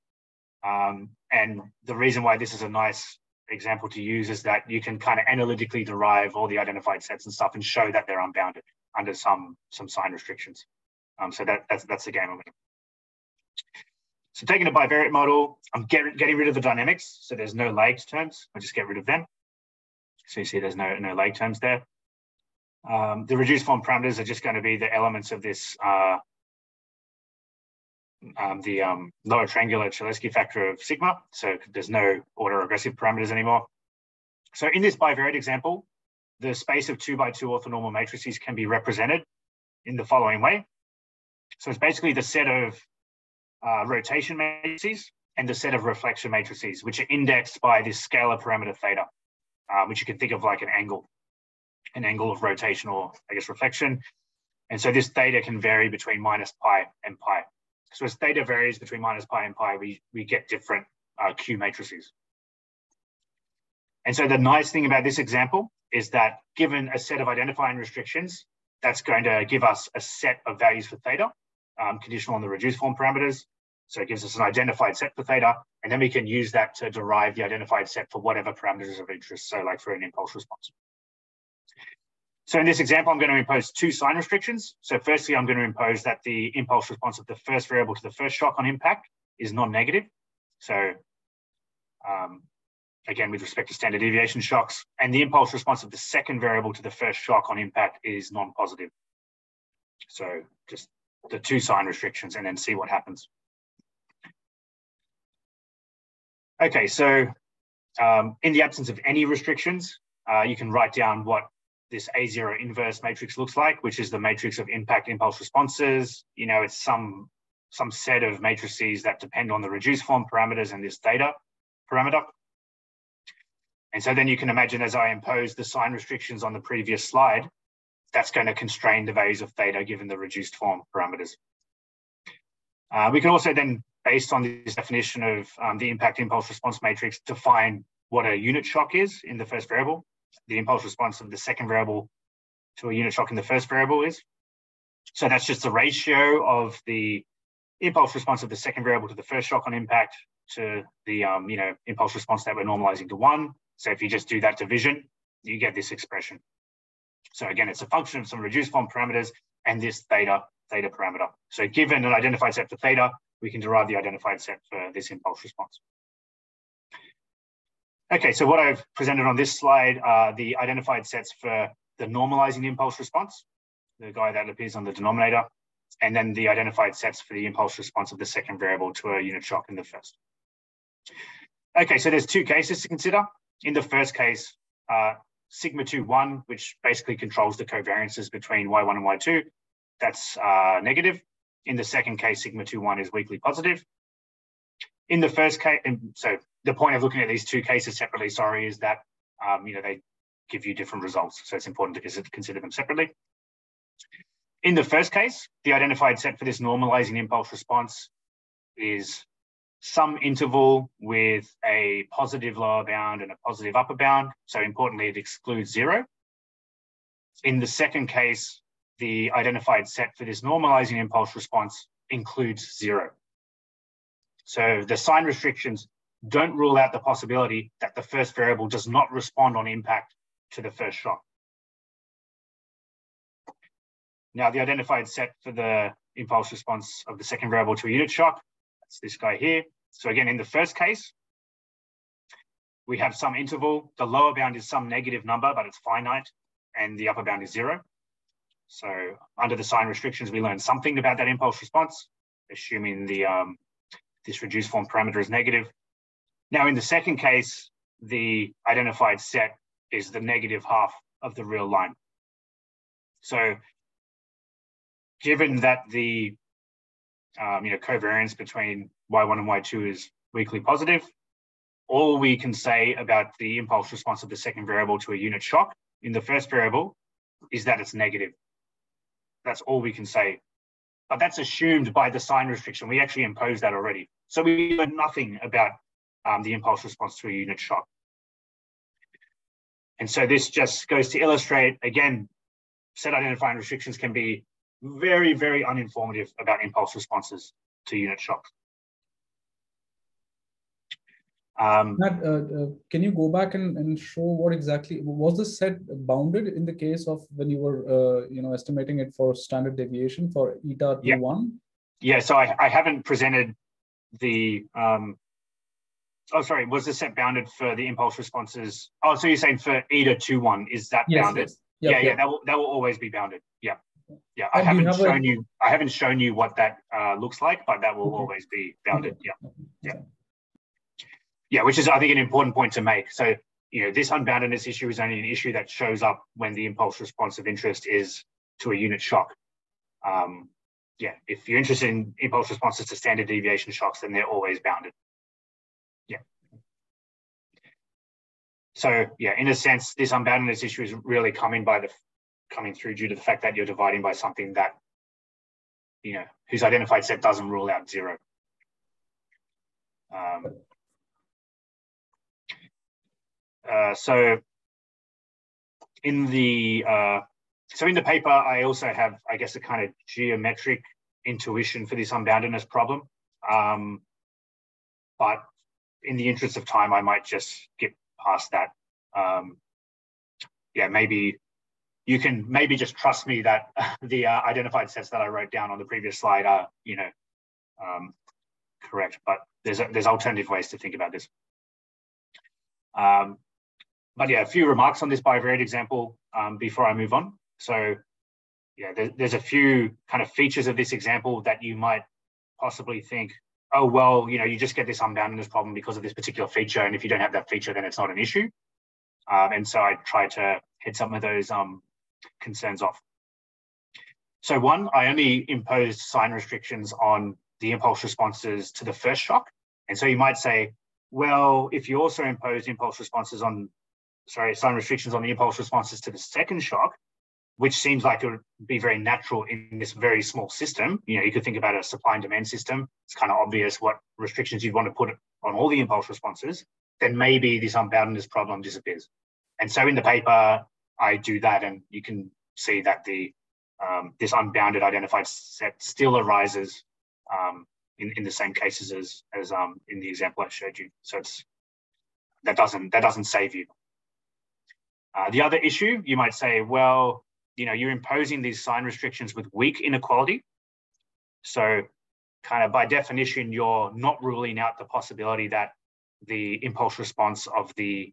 Um, and the reason why this is a nice example to use is that you can kind of analytically derive all the identified sets and stuff and show that they're unbounded under some some sign restrictions. Um, so that, that's that's the game I'm in. So taking a bivariate model, I'm get, getting rid of the dynamics. So there's no lag terms. I just get rid of them. So you see there's no, no lag terms there. Um, the reduced form parameters are just going to be the elements of this, uh, um, the um, lower triangular Cholesky factor of sigma. So there's no autoregressive parameters anymore. So in this bivariate example, the space of two by two orthonormal matrices can be represented in the following way. So it's basically the set of uh, rotation matrices and the set of reflection matrices, which are indexed by this scalar parameter theta, uh, which you can think of like an angle an angle of rotation or I guess reflection. And so this theta can vary between minus pi and pi. So as theta varies between minus pi and pi, we, we get different uh, Q matrices. And so the nice thing about this example is that given a set of identifying restrictions, that's going to give us a set of values for theta, um, conditional on the reduced form parameters. So it gives us an identified set for theta, and then we can use that to derive the identified set for whatever parameters of interest. So like for an impulse response. So in this example, I'm going to impose two sign restrictions. So firstly, I'm going to impose that the impulse response of the first variable to the first shock on impact is non-negative. So um, again, with respect to standard deviation shocks, and the impulse response of the second variable to the first shock on impact is non-positive. So just the two sign restrictions and then see what happens. Okay, so um, in the absence of any restrictions, uh, you can write down what this A0 inverse matrix looks like, which is the matrix of impact impulse responses. You know, it's some, some set of matrices that depend on the reduced form parameters and this theta parameter. And so then you can imagine as I impose the sign restrictions on the previous slide, that's going to constrain the values of theta given the reduced form parameters. Uh, we can also then, based on this definition of um, the impact impulse response matrix, define what a unit shock is in the first variable the impulse response of the second variable to a unit shock in the first variable is. So that's just the ratio of the impulse response of the second variable to the first shock on impact to the um, you know impulse response that we're normalizing to one. So if you just do that division, you get this expression. So again, it's a function of some reduced form parameters and this theta theta parameter. So given an identified set for theta, we can derive the identified set for this impulse response. Okay, so what I've presented on this slide are the identified sets for the normalizing impulse response, the guy that appears on the denominator, and then the identified sets for the impulse response of the second variable to a unit shock in the first. Okay, so there's two cases to consider. In the first case, uh, sigma 2, 1, which basically controls the covariances between y1 and y2, that's uh, negative. In the second case, sigma 2, 1 is weakly positive. In the first case, so the point of looking at these two cases separately, sorry, is that um, you know they give you different results. So it's important to consider them separately. In the first case, the identified set for this normalizing impulse response is some interval with a positive lower bound and a positive upper bound. So importantly, it excludes zero. In the second case, the identified set for this normalizing impulse response includes zero. So the sign restrictions don't rule out the possibility that the first variable does not respond on impact to the first shock. Now the identified set for the impulse response of the second variable to a unit shock, that's this guy here. So again, in the first case, we have some interval. The lower bound is some negative number, but it's finite, and the upper bound is zero. So under the sign restrictions, we learn something about that impulse response, assuming the um, this reduced form parameter is negative. Now, in the second case, the identified set is the negative half of the real line. So given that the um, you know, covariance between y1 and y2 is weakly positive. All we can say about the impulse response of the second variable to a unit shock in the first variable is that it's negative. That's all we can say. But that's assumed by the sign restriction. We actually impose that already. So we know nothing about um, the impulse response to a unit shock. And so this just goes to illustrate, again, set identifying restrictions can be very, very uninformative about impulse responses to unit shocks. Um, Matt, uh, uh, can you go back and, and show what exactly was the set bounded in the case of when you were uh, you know estimating it for standard deviation for eta yeah. one? Yeah, so I, I haven't presented the um, oh sorry, was the set bounded for the impulse responses? Oh, so you're saying for eta two one is that yes, bounded? Yes. Yep, yeah, yep. yeah, that will that will always be bounded. Yeah. Yeah, I haven't shown a... you I haven't shown you what that uh, looks like, but that will okay. always be bounded. Okay. Yeah. Yeah yeah, which is I think an important point to make. So you know, this unboundedness issue is only an issue that shows up when the impulse response of interest is to a unit shock. Um, yeah, if you're interested in impulse responses to standard deviation shocks, then they're always bounded. Yeah. So yeah, in a sense, this unboundedness issue is really coming by the coming through due to the fact that you're dividing by something that you know whose identified set doesn't rule out zero. Um, uh, so in the uh, so in the paper, I also have, I guess, a kind of geometric intuition for this unboundedness problem. Um, but in the interest of time, I might just skip past that. Um, yeah, maybe you can maybe just trust me that the uh, identified sets that I wrote down on the previous slide are, you know, um, correct. But there's a, there's alternative ways to think about this. Um, but yeah, a few remarks on this bivariate example um, before I move on. So yeah, there, there's a few kind of features of this example that you might possibly think, oh, well, you know, you just get this unboundedness problem because of this particular feature. And if you don't have that feature, then it's not an issue. Um, and so I try to head some of those um, concerns off. So one, I only imposed sign restrictions on the impulse responses to the first shock. And so you might say, well, if you also impose impulse responses on sorry, some restrictions on the impulse responses to the second shock, which seems like it would be very natural in this very small system. You know, you could think about a supply and demand system. It's kind of obvious what restrictions you'd want to put on all the impulse responses. Then maybe this unboundedness problem disappears. And so in the paper, I do that, and you can see that the um, this unbounded identified set still arises um, in, in the same cases as as um, in the example I showed you. So it's that doesn't that doesn't save you. Uh, the other issue, you might say, well, you know, you're imposing these sign restrictions with weak inequality. So kind of by definition, you're not ruling out the possibility that the impulse response of the,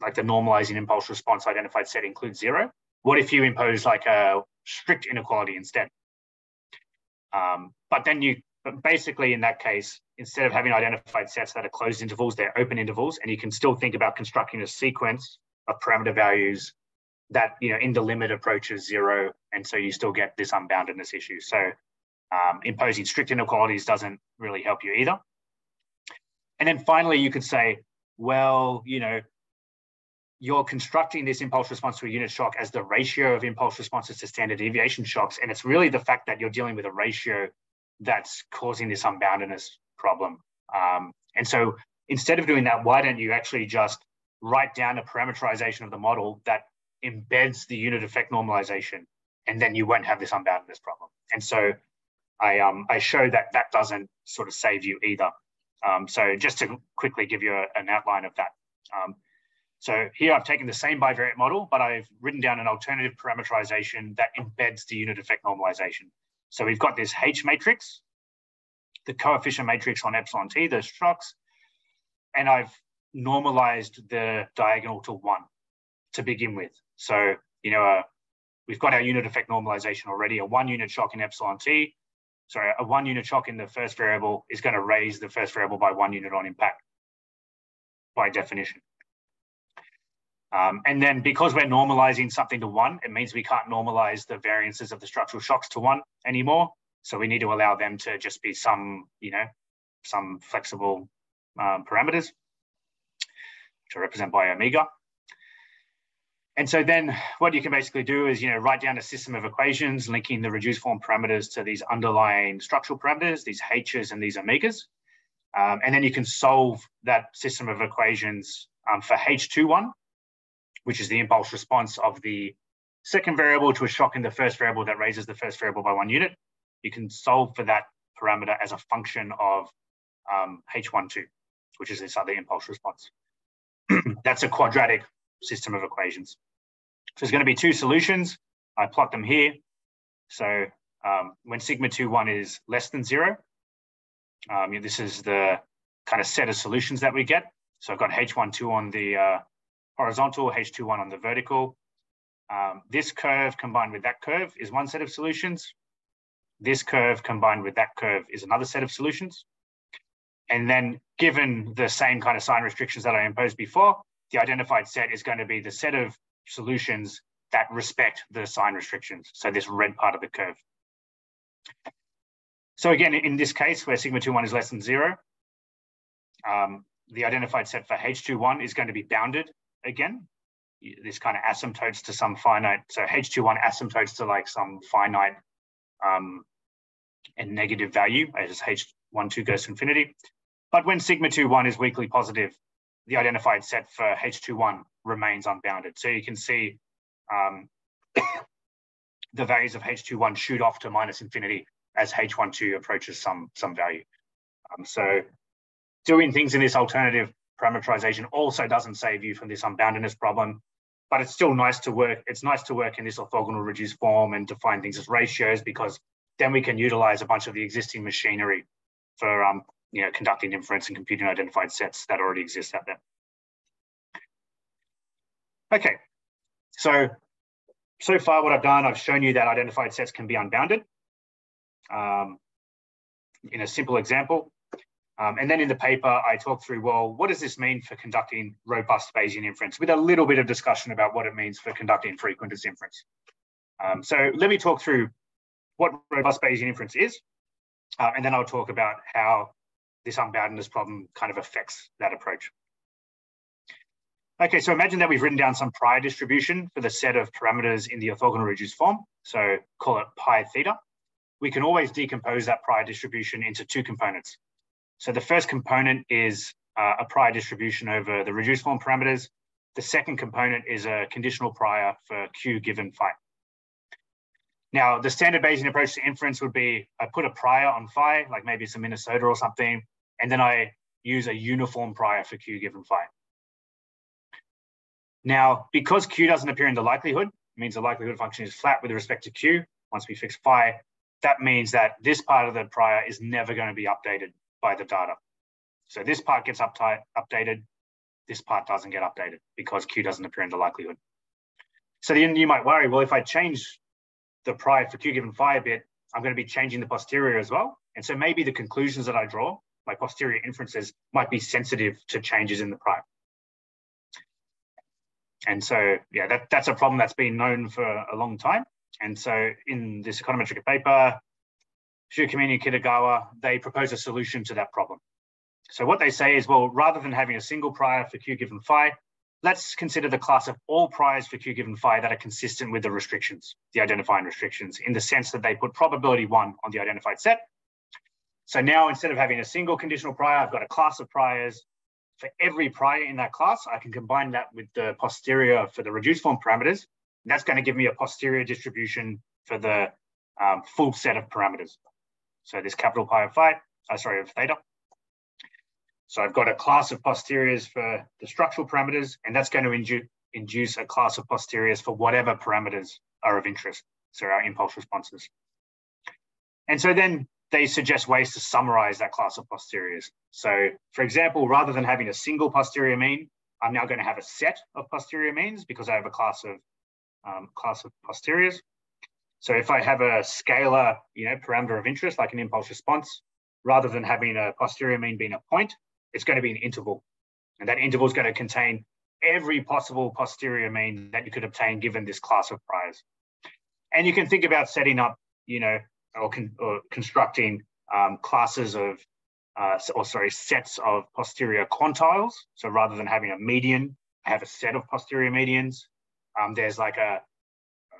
like the normalizing impulse response identified set includes zero. What if you impose like a strict inequality instead? Um, but then you, but basically in that case, instead of having identified sets that are closed intervals, they're open intervals, and you can still think about constructing a sequence of parameter values that you know in the limit approaches zero, and so you still get this unboundedness issue. So um, imposing strict inequalities doesn't really help you either. And then finally, you could say, well, you know, you're constructing this impulse response to a unit shock as the ratio of impulse responses to standard deviation shocks, and it's really the fact that you're dealing with a ratio that's causing this unboundedness problem. Um, and so instead of doing that, why don't you actually just write down a parameterization of the model that embeds the unit effect normalization, and then you won't have this unboundedness problem. And so I, um, I show that that doesn't sort of save you either. Um, so just to quickly give you a, an outline of that. Um, so here I've taken the same bivariate model, but I've written down an alternative parameterization that embeds the unit effect normalization. So we've got this H matrix, the coefficient matrix on epsilon t, the shocks, and I've normalized the diagonal to one to begin with. So, you know, uh, we've got our unit effect normalization already, a one unit shock in epsilon t. Sorry, a one unit shock in the first variable is going to raise the first variable by one unit on impact by definition. Um, and then because we're normalizing something to one, it means we can't normalize the variances of the structural shocks to one anymore. So we need to allow them to just be some, you know, some flexible um, parameters, which are represented by omega. And so then what you can basically do is, you know, write down a system of equations linking the reduced form parameters to these underlying structural parameters, these H's and these omegas. Um, and then you can solve that system of equations um, for H21, which is the impulse response of the second variable to a shock in the first variable that raises the first variable by one unit. You can solve for that parameter as a function of um, H12, which is this other impulse response. That's a quadratic system of equations. So there's going to be two solutions. I plot them here. So um, when sigma 2, 1 is less than zero, um, this is the kind of set of solutions that we get. So I've got H12 on the uh, horizontal, H21 on the vertical. Um, this curve combined with that curve is one set of solutions. This curve combined with that curve is another set of solutions. And then given the same kind of sign restrictions that I imposed before, the identified set is going to be the set of solutions that respect the sign restrictions. So this red part of the curve. So again, in this case where sigma 2, 1 is less than zero, um, the identified set for H21 is going to be bounded again. This kind of asymptotes to some finite. So H21 asymptotes to like some finite um, and negative value as H12 goes to infinity. But when sigma 2, 1 is weakly positive, the identified set for H21 remains unbounded. So you can see um, the values of H21 shoot off to minus infinity as H12 approaches some, some value. Um, so doing things in this alternative parameterization also doesn't save you from this unboundedness problem, but it's still nice to work. It's nice to work in this orthogonal reduced form and define things as ratios because then we can utilize a bunch of the existing machinery for um, you know, conducting inference and computing identified sets that already exist out there. Okay, so, so far what I've done, I've shown you that identified sets can be unbounded um, in a simple example. Um, and then in the paper, I talk through, well, what does this mean for conducting robust Bayesian inference with a little bit of discussion about what it means for conducting frequentist inference. Um, so let me talk through what robust Bayesian inference is, uh, and then I'll talk about how this unboundedness problem kind of affects that approach. Okay, so imagine that we've written down some prior distribution for the set of parameters in the orthogonal reduced form. So call it pi theta. We can always decompose that prior distribution into two components. So the first component is uh, a prior distribution over the reduced form parameters. The second component is a conditional prior for q given phi. Now, the standard Bayesian approach to inference would be I put a prior on phi, like maybe a Minnesota or something, and then I use a uniform prior for Q given phi. Now, because Q doesn't appear in the likelihood, means the likelihood function is flat with respect to Q. Once we fix phi, that means that this part of the prior is never going to be updated by the data. So this part gets updated, this part doesn't get updated because Q doesn't appear in the likelihood. So then you might worry, well, if I change the prior for Q given phi a bit, I'm going to be changing the posterior as well. And so maybe the conclusions that I draw my posterior inferences might be sensitive to changes in the prior. And so, yeah, that, that's a problem that's been known for a long time. And so in this econometric paper, Giacomini and Kitagawa, they propose a solution to that problem. So what they say is, well, rather than having a single prior for Q given phi, let's consider the class of all priors for Q given phi that are consistent with the restrictions, the identifying restrictions, in the sense that they put probability one on the identified set so now instead of having a single conditional prior, I've got a class of priors. For every prior in that class, I can combine that with the posterior for the reduced form parameters. That's going to give me a posterior distribution for the um, full set of parameters. So this capital pi of phi, uh, sorry, of theta. So I've got a class of posteriors for the structural parameters, and that's going to indu induce a class of posteriors for whatever parameters are of interest. So our impulse responses. And so then they suggest ways to summarize that class of posteriors. So for example, rather than having a single posterior mean, I'm now going to have a set of posterior means because I have a class of um, class of posteriors. So if I have a scalar, you know, parameter of interest, like an impulse response, rather than having a posterior mean being a point, it's going to be an interval. And that interval is going to contain every possible posterior mean that you could obtain given this class of priors. And you can think about setting up, you know, or, con, or constructing um, classes of, uh, or sorry, sets of posterior quantiles. So rather than having a median, I have a set of posterior medians. Um, there's like a,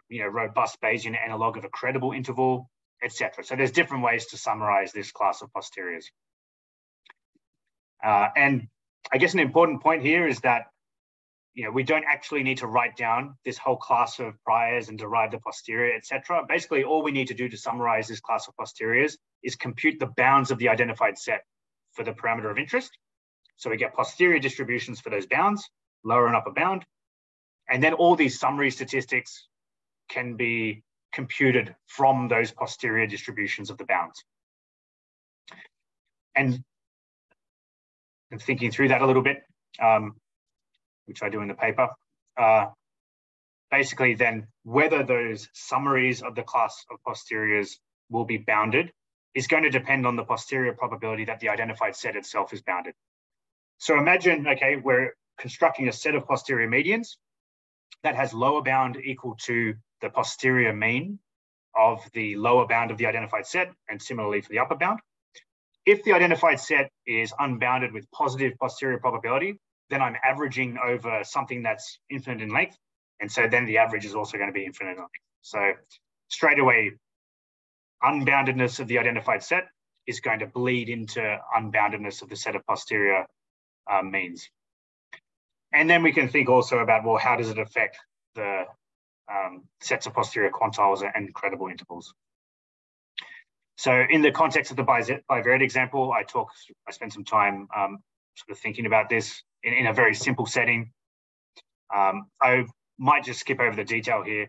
you know, robust Bayesian analog of a credible interval, etc. So there's different ways to summarize this class of posteriors. Uh, and I guess an important point here is that you know, we don't actually need to write down this whole class of priors and derive the posterior, etc. Basically, all we need to do to summarize this class of posteriors is compute the bounds of the identified set for the parameter of interest. So we get posterior distributions for those bounds, lower and upper bound. And then all these summary statistics can be computed from those posterior distributions of the bounds. And, and thinking through that a little bit, um, which I do in the paper, uh, basically then whether those summaries of the class of posteriors will be bounded is going to depend on the posterior probability that the identified set itself is bounded. So imagine, okay, we're constructing a set of posterior medians that has lower bound equal to the posterior mean of the lower bound of the identified set, and similarly for the upper bound. If the identified set is unbounded with positive posterior probability, then I'm averaging over something that's infinite in length. And so then the average is also going to be infinite in length. So straight away, unboundedness of the identified set is going to bleed into unboundedness of the set of posterior um, means. And then we can think also about, well, how does it affect the um, sets of posterior quantiles and credible intervals? So in the context of the bivariate example, I talk, I spent some time um, sort of thinking about this in, in a very simple setting. Um, I might just skip over the detail here,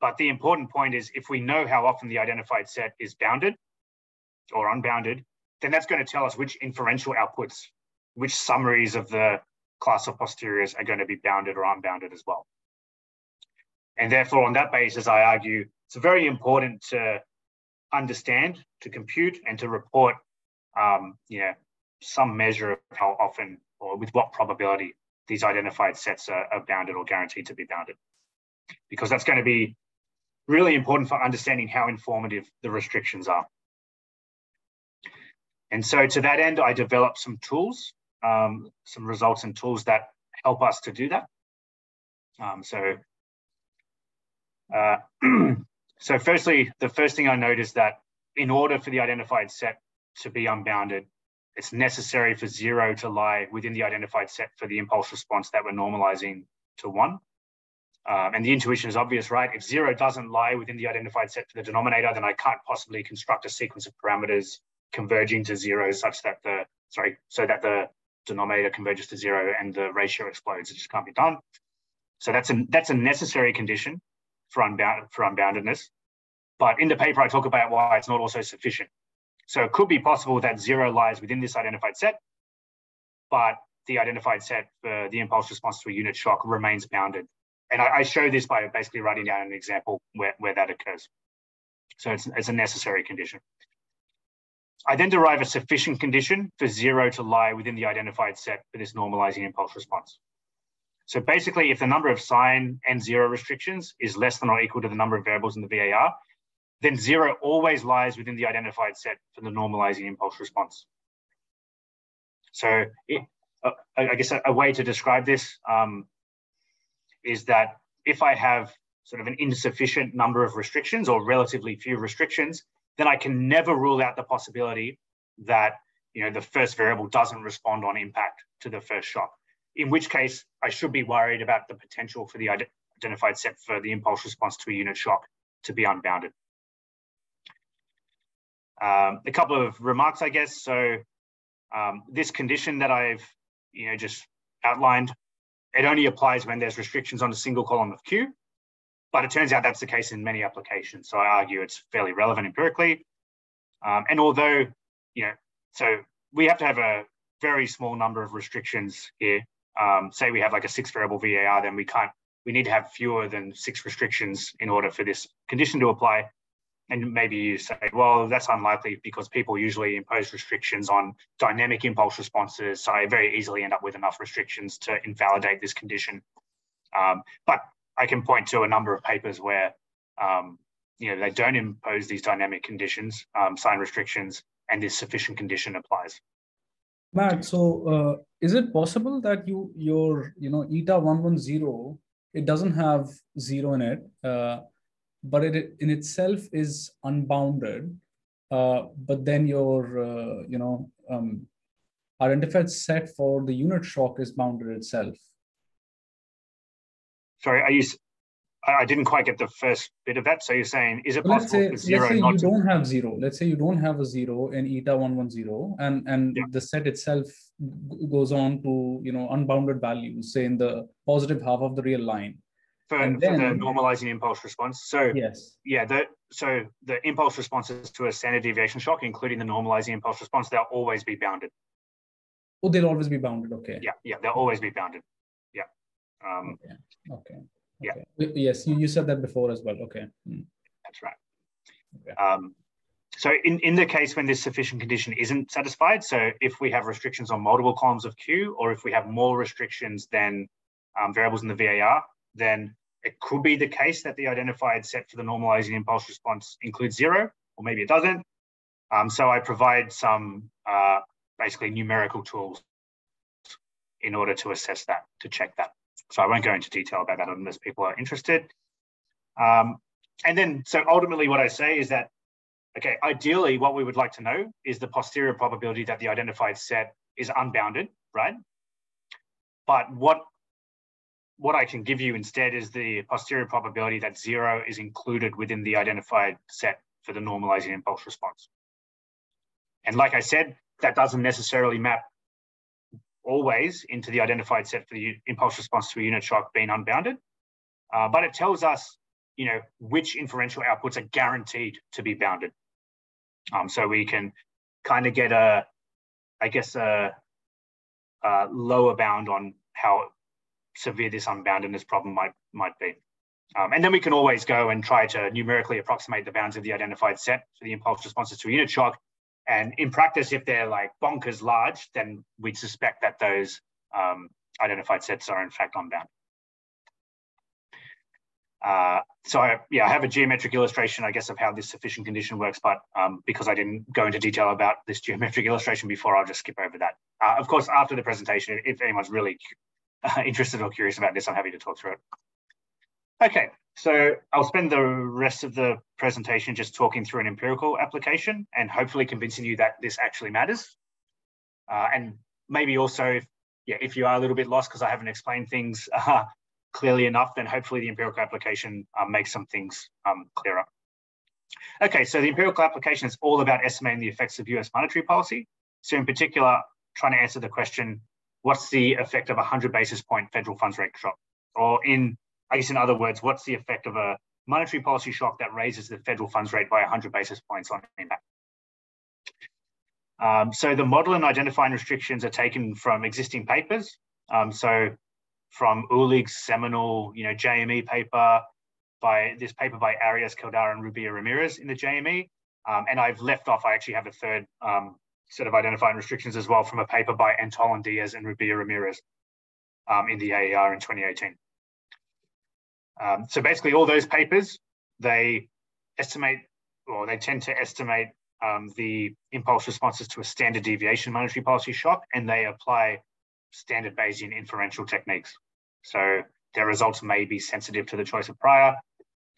but the important point is if we know how often the identified set is bounded or unbounded, then that's going to tell us which inferential outputs, which summaries of the class of posteriors are going to be bounded or unbounded as well. And therefore, on that basis, I argue it's very important to understand, to compute, and to report, um, you know, some measure of how often or with what probability these identified sets are, are bounded or guaranteed to be bounded. Because that's going to be really important for understanding how informative the restrictions are. And so to that end, I developed some tools, um, some results and tools that help us to do that. Um, so, uh, so firstly, the first thing I noticed that in order for the identified set to be unbounded, it's necessary for zero to lie within the identified set for the impulse response that we're normalizing to one. Um, and the intuition is obvious, right? If zero doesn't lie within the identified set for the denominator, then I can't possibly construct a sequence of parameters converging to zero such that the, sorry, so that the denominator converges to zero and the ratio explodes. It just can't be done. So that's a, that's a necessary condition for, unbound, for unboundedness. But in the paper, I talk about why it's not also sufficient. So it could be possible that zero lies within this identified set, but the identified set for the impulse response to a unit shock remains bounded. And I, I show this by basically writing down an example where, where that occurs. So it's, it's a necessary condition. I then derive a sufficient condition for zero to lie within the identified set for this normalizing impulse response. So basically, if the number of sign and zero restrictions is less than or equal to the number of variables in the VAR, then zero always lies within the identified set for the normalizing impulse response. So it, uh, I guess a, a, way to describe this um, is that if I have sort of an insufficient number of restrictions or relatively few restrictions, then I can never rule out the possibility that you know the first variable doesn't respond on impact to the first shock. In which case, I should be worried about the potential for the identified set for the impulse response to a unit shock to be unbounded. Um, a couple of remarks, I guess. So um, this condition that I've you know just outlined, it only applies when there's restrictions on a single column of Q, but it turns out that's the case in many applications. So I argue it's fairly relevant empirically. Um, and although, you know, so we have to have a very small number of restrictions here. Um, say we have like a six variable VAR, then we can't, we need to have fewer than six restrictions in order for this condition to apply and maybe you say, well, that's unlikely because people usually impose restrictions on dynamic impulse responses. So I very easily end up with enough restrictions to invalidate this condition. Um, but I can point to a number of papers where um, you know, they don't impose these dynamic conditions, um, sign restrictions, and this sufficient condition applies. Matt, so uh, is it possible that you your you know eta one one zero it doesn't have zero in it, uh, but it in itself is unbounded, uh, but then your uh, you know um, identified set for the unit shock is bounded itself. Sorry, are you I didn't quite get the first bit of that. So you're saying, is it possible let's say, let's say you to... don't have zero. Let's say you don't have a zero in eta one one zero, and and yeah. the set itself goes on to you know unbounded values, say in the positive half of the real line. For, then, for the normalizing impulse response. So yes, yeah, the so the impulse responses to a standard deviation shock, including the normalizing impulse response, they'll always be bounded. Oh, they'll always be bounded. Okay. Yeah, yeah, they'll always be bounded. Yeah. Um, okay. okay. Yeah. Yes, you, you said that before as well. Okay. Mm. That's right. Okay. Um, so in, in the case when this sufficient condition isn't satisfied, so if we have restrictions on multiple columns of Q, or if we have more restrictions than um, variables in the VAR, then it could be the case that the identified set for the normalizing impulse response includes zero, or maybe it doesn't. Um, so I provide some uh, basically numerical tools in order to assess that, to check that. So I won't go into detail about that unless people are interested. Um, and then, so ultimately what I say is that, okay, ideally what we would like to know is the posterior probability that the identified set is unbounded, right? But what, what I can give you instead is the posterior probability that zero is included within the identified set for the normalizing impulse response. And like I said, that doesn't necessarily map always into the identified set for the impulse response to a unit shock being unbounded. Uh, but it tells us, you know, which inferential outputs are guaranteed to be bounded. Um, so we can kind of get a, I guess, a, a, lower bound on how severe this unboundedness problem might might be. Um, and then we can always go and try to numerically approximate the bounds of the identified set for the impulse responses to a unit shock and in practice, if they're like bonkers large, then we'd suspect that those um, identified sets are in fact unbound. Uh, so I, yeah, I have a geometric illustration, I guess, of how this sufficient condition works, but um, because I didn't go into detail about this geometric illustration before, I'll just skip over that. Uh, of course, after the presentation, if anyone's really interested or curious about this, I'm happy to talk through it. Okay, so I'll spend the rest of the presentation just talking through an empirical application and hopefully convincing you that this actually matters. Uh, and maybe also, if, yeah, if you are a little bit lost because I haven't explained things uh, clearly enough, then hopefully the empirical application um, makes some things um, clearer. Okay, so the empirical application is all about estimating the effects of US monetary policy. So in particular, trying to answer the question, what's the effect of a 100 basis point federal funds rate shock? Or in I guess in other words, what's the effect of a monetary policy shock that raises the federal funds rate by 100 basis points on impact? Um, so the model and identifying restrictions are taken from existing papers. Um, so from Uhlig's seminal, you know, JME paper, by this paper by Arias, Caldara, and Rubio Ramirez in the JME. Um, and I've left off, I actually have a third um, set of identifying restrictions as well from a paper by Antolin Diaz and Rubio Ramirez um, in the AER in 2018. Um, so basically all those papers, they estimate, or they tend to estimate um, the impulse responses to a standard deviation monetary policy shock, and they apply standard Bayesian inferential techniques. So their results may be sensitive to the choice of prior.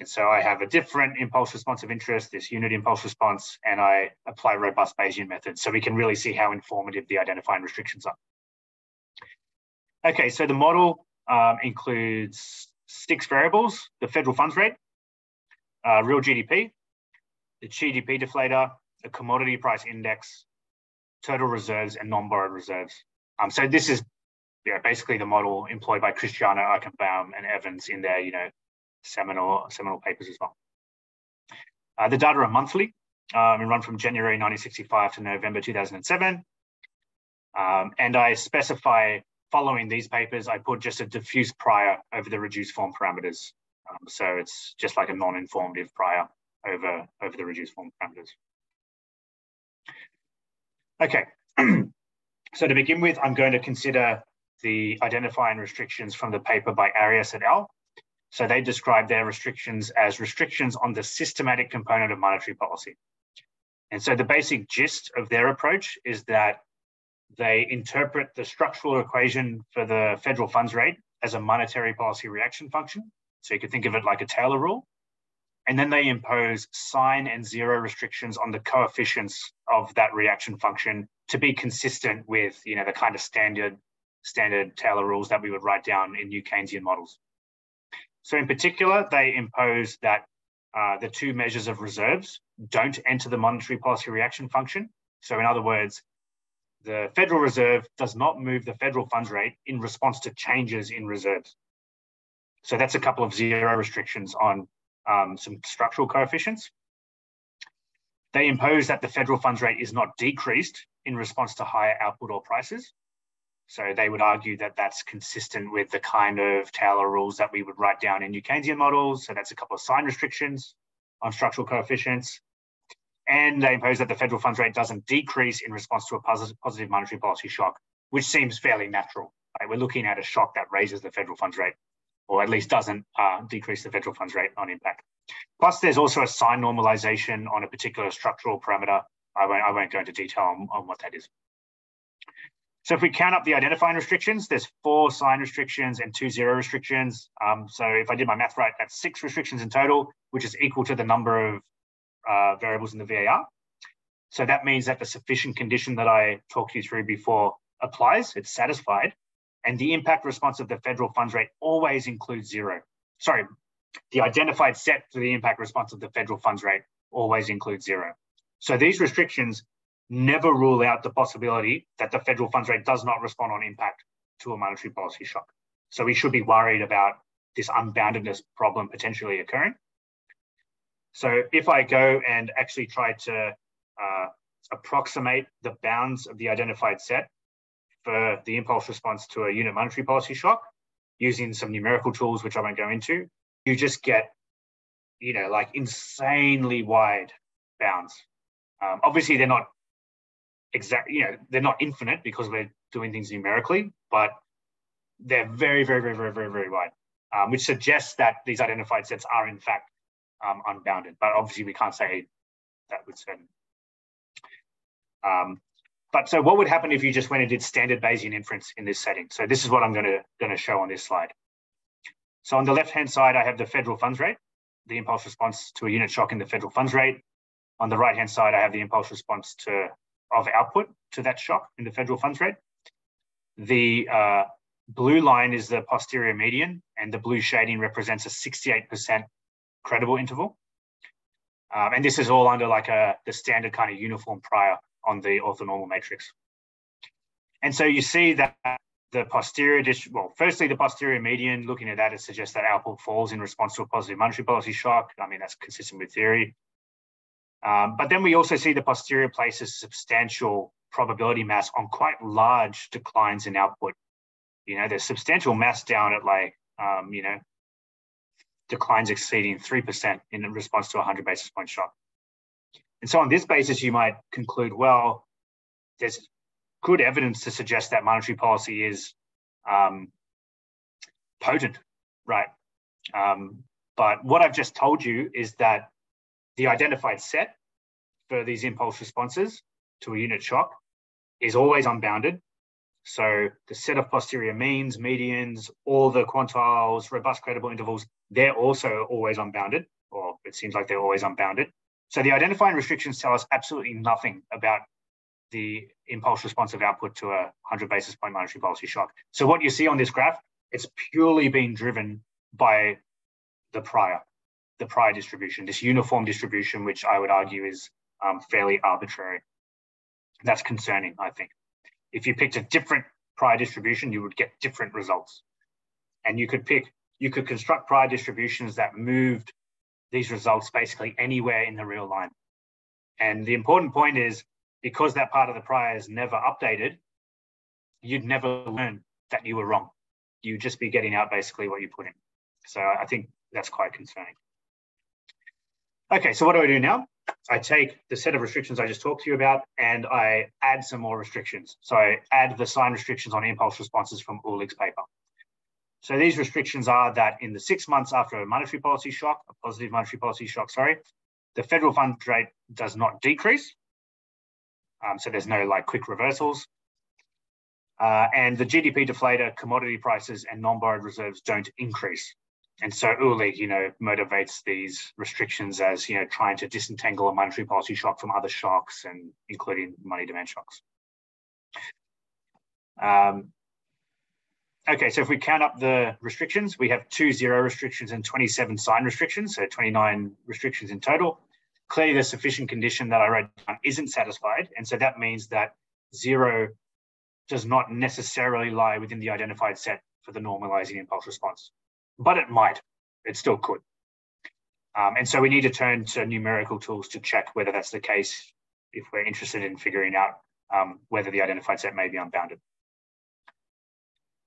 And so I have a different impulse response of interest, this unit impulse response, and I apply robust Bayesian methods. So we can really see how informative the identifying restrictions are. Okay, so the model um, includes six variables, the federal funds rate, uh, real GDP, the GDP deflator, the commodity price index, total reserves, and non-borrowed reserves. Um, so this is basically the model employed by Christiano Eichenbaum and Evans in their, you know, seminal, seminal papers as well. Uh, the data are monthly um, and run from January 1965 to November 2007. Um, and I specify following these papers, I put just a diffuse prior over the reduced form parameters. Um, so it's just like a non-informative prior over, over the reduced form parameters. Okay, so to begin with, I'm going to consider the identifying restrictions from the paper by Arias et al. So they describe their restrictions as restrictions on the systematic component of monetary policy. And so the basic gist of their approach is that they interpret the structural equation for the federal funds rate as a monetary policy reaction function. So you could think of it like a Taylor rule. And then they impose sign and zero restrictions on the coefficients of that reaction function to be consistent with, you know, the kind of standard standard Taylor rules that we would write down in new Keynesian models. So in particular, they impose that uh, the two measures of reserves don't enter the monetary policy reaction function. So in other words, the Federal Reserve does not move the federal funds rate in response to changes in reserves. So that's a couple of zero restrictions on um, some structural coefficients. They impose that the federal funds rate is not decreased in response to higher output or prices. So they would argue that that's consistent with the kind of Taylor rules that we would write down in New Keynesian models. So that's a couple of sign restrictions on structural coefficients. And they impose that the federal funds rate doesn't decrease in response to a positive, monetary policy shock, which seems fairly natural. Right? We're looking at a shock that raises the federal funds rate or at least doesn't uh, decrease the federal funds rate on impact. Plus, there's also a sign normalization on a particular structural parameter. I won't, I won't go into detail on, on what that is. So if we count up the identifying restrictions, there's four sign restrictions and two zero restrictions. Um, so if I did my math right, that's six restrictions in total, which is equal to the number of uh, variables in the VAR. So that means that the sufficient condition that I talked you through before applies, it's satisfied, and the impact response of the federal funds rate always includes zero. Sorry, the identified set for the impact response of the federal funds rate always includes zero. So these restrictions never rule out the possibility that the federal funds rate does not respond on impact to a monetary policy shock. So we should be worried about this unboundedness problem potentially occurring. So if I go and actually try to uh, approximate the bounds of the identified set, for the impulse response to a unit monetary policy shock using some numerical tools, which I won't go into, you just get, you know, like insanely wide bounds. Um, obviously, they're not exact, you know, they're not infinite because we're doing things numerically, but they're very, very, very, very, very, very wide, um, which suggests that these identified sets are in fact um, unbounded. But obviously, we can't say that with certain. Um, but so what would happen if you just went and did standard Bayesian inference in this setting? So this is what I'm going to, going to show on this slide. So on the left-hand side, I have the federal funds rate, the impulse response to a unit shock in the federal funds rate. On the right-hand side, I have the impulse response to of output to that shock in the federal funds rate. The uh, blue line is the posterior median, and the blue shading represents a 68% credible interval. Um, and this is all under like a the standard kind of uniform prior on the orthonormal matrix. And so you see that the posterior, well, firstly, the posterior median, looking at that, it suggests that output falls in response to a positive monetary policy shock. I mean, that's consistent with theory. Um, but then we also see the posterior places substantial probability mass on quite large declines in output. You know, there's substantial mass down at like, um, you know, declines exceeding 3% in response to a 100 basis point shock. And so on this basis, you might conclude, well, there's good evidence to suggest that monetary policy is um, potent, right? Um, but what I've just told you is that the identified set for these impulse responses to a unit shock is always unbounded. So the set of posterior means, medians, all the quantiles, robust credible intervals, they're also always unbounded, or it seems like they're always unbounded. So the identifying restrictions tell us absolutely nothing about the impulse responsive output to a 100 basis point monetary policy shock. So what you see on this graph, it's purely being driven by the prior, the prior distribution, this uniform distribution, which I would argue is um, fairly arbitrary. That's concerning, I think. If you picked a different prior distribution, you would get different results. And you could pick, you could construct prior distributions that moved these results basically anywhere in the real line. And the important point is because that part of the prior is never updated, you'd never learn that you were wrong. You'd just be getting out basically what you put in. So I think that's quite concerning. Okay, so what do I do now? I take the set of restrictions I just talked to you about and I add some more restrictions. So I add the sign restrictions on impulse responses from Uhlig's paper. So these restrictions are that in the six months after a monetary policy shock, a positive monetary policy shock, sorry, the federal funds rate does not decrease. Um, so there's no like quick reversals. Uh, and the GDP deflator, commodity prices, and non-borrowed reserves don't increase. And so Uhlig, you know, motivates these restrictions as, you know, trying to disentangle a monetary policy shock from other shocks and including money demand shocks. Um, okay, so if we count up the restrictions, we have two zero restrictions and 27 sign restrictions, so 29 restrictions in total. Clearly the sufficient condition that I wrote down isn't satisfied. And so that means that zero does not necessarily lie within the identified set for the normalizing impulse response but it might. It still could. Um, and so we need to turn to numerical tools to check whether that's the case if we're interested in figuring out um, whether the identified set may be unbounded.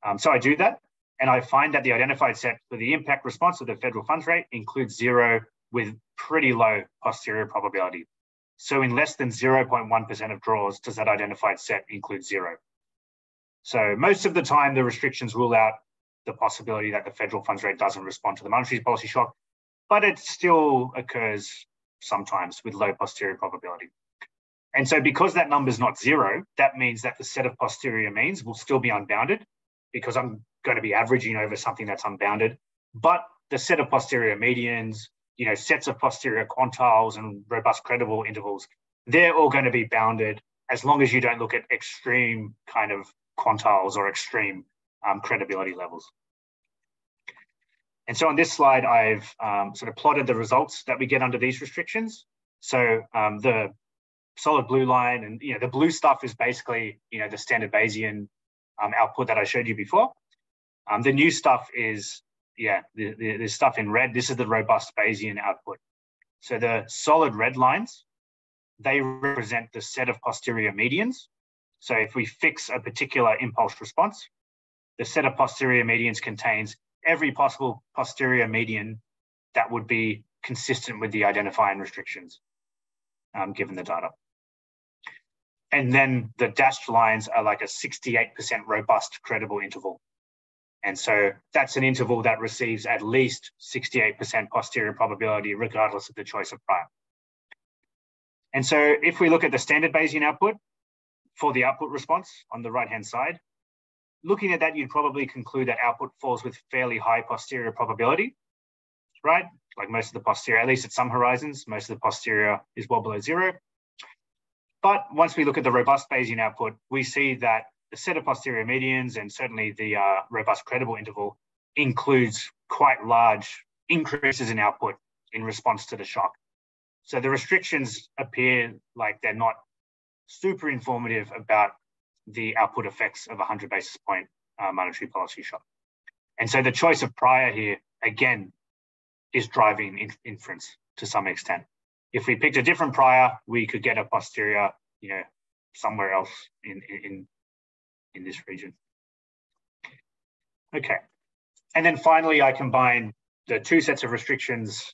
Um, so I do that, and I find that the identified set for the impact response of the federal funds rate includes zero with pretty low posterior probability. So in less than 0.1% of draws, does that identified set include zero? So most of the time, the restrictions rule out the possibility that the federal funds rate doesn't respond to the monetary policy shock, but it still occurs sometimes with low posterior probability. And so because that number is not zero, that means that the set of posterior means will still be unbounded because I'm going to be averaging over something that's unbounded. But the set of posterior medians, you know, sets of posterior quantiles and robust credible intervals, they're all going to be bounded as long as you don't look at extreme kind of quantiles or extreme um, credibility levels. And so on this slide, I've um, sort of plotted the results that we get under these restrictions. So um, the solid blue line and you know the blue stuff is basically you know the standard Bayesian um, output that I showed you before. Um, the new stuff is yeah the, the, the stuff in red. This is the robust Bayesian output. So the solid red lines, they represent the set of posterior medians. So if we fix a particular impulse response, the set of posterior medians contains every possible posterior median that would be consistent with the identifying restrictions um, given the data. And then the dashed lines are like a 68% robust credible interval. And so that's an interval that receives at least 68% posterior probability, regardless of the choice of prior. And so if we look at the standard Bayesian output for the output response on the right-hand side, looking at that, you'd probably conclude that output falls with fairly high posterior probability, right? Like most of the posterior, at least at some horizons, most of the posterior is well below zero. But once we look at the robust Bayesian output, we see that the set of posterior medians and certainly the uh, robust credible interval includes quite large increases in output in response to the shock. So the restrictions appear like they're not super informative about the output effects of a 100 basis point uh, monetary policy shock. And so the choice of prior here, again, is driving in inference to some extent. If we picked a different prior, we could get a posterior, you know, somewhere else in, in, in this region. Okay. And then finally, I combine the two sets of restrictions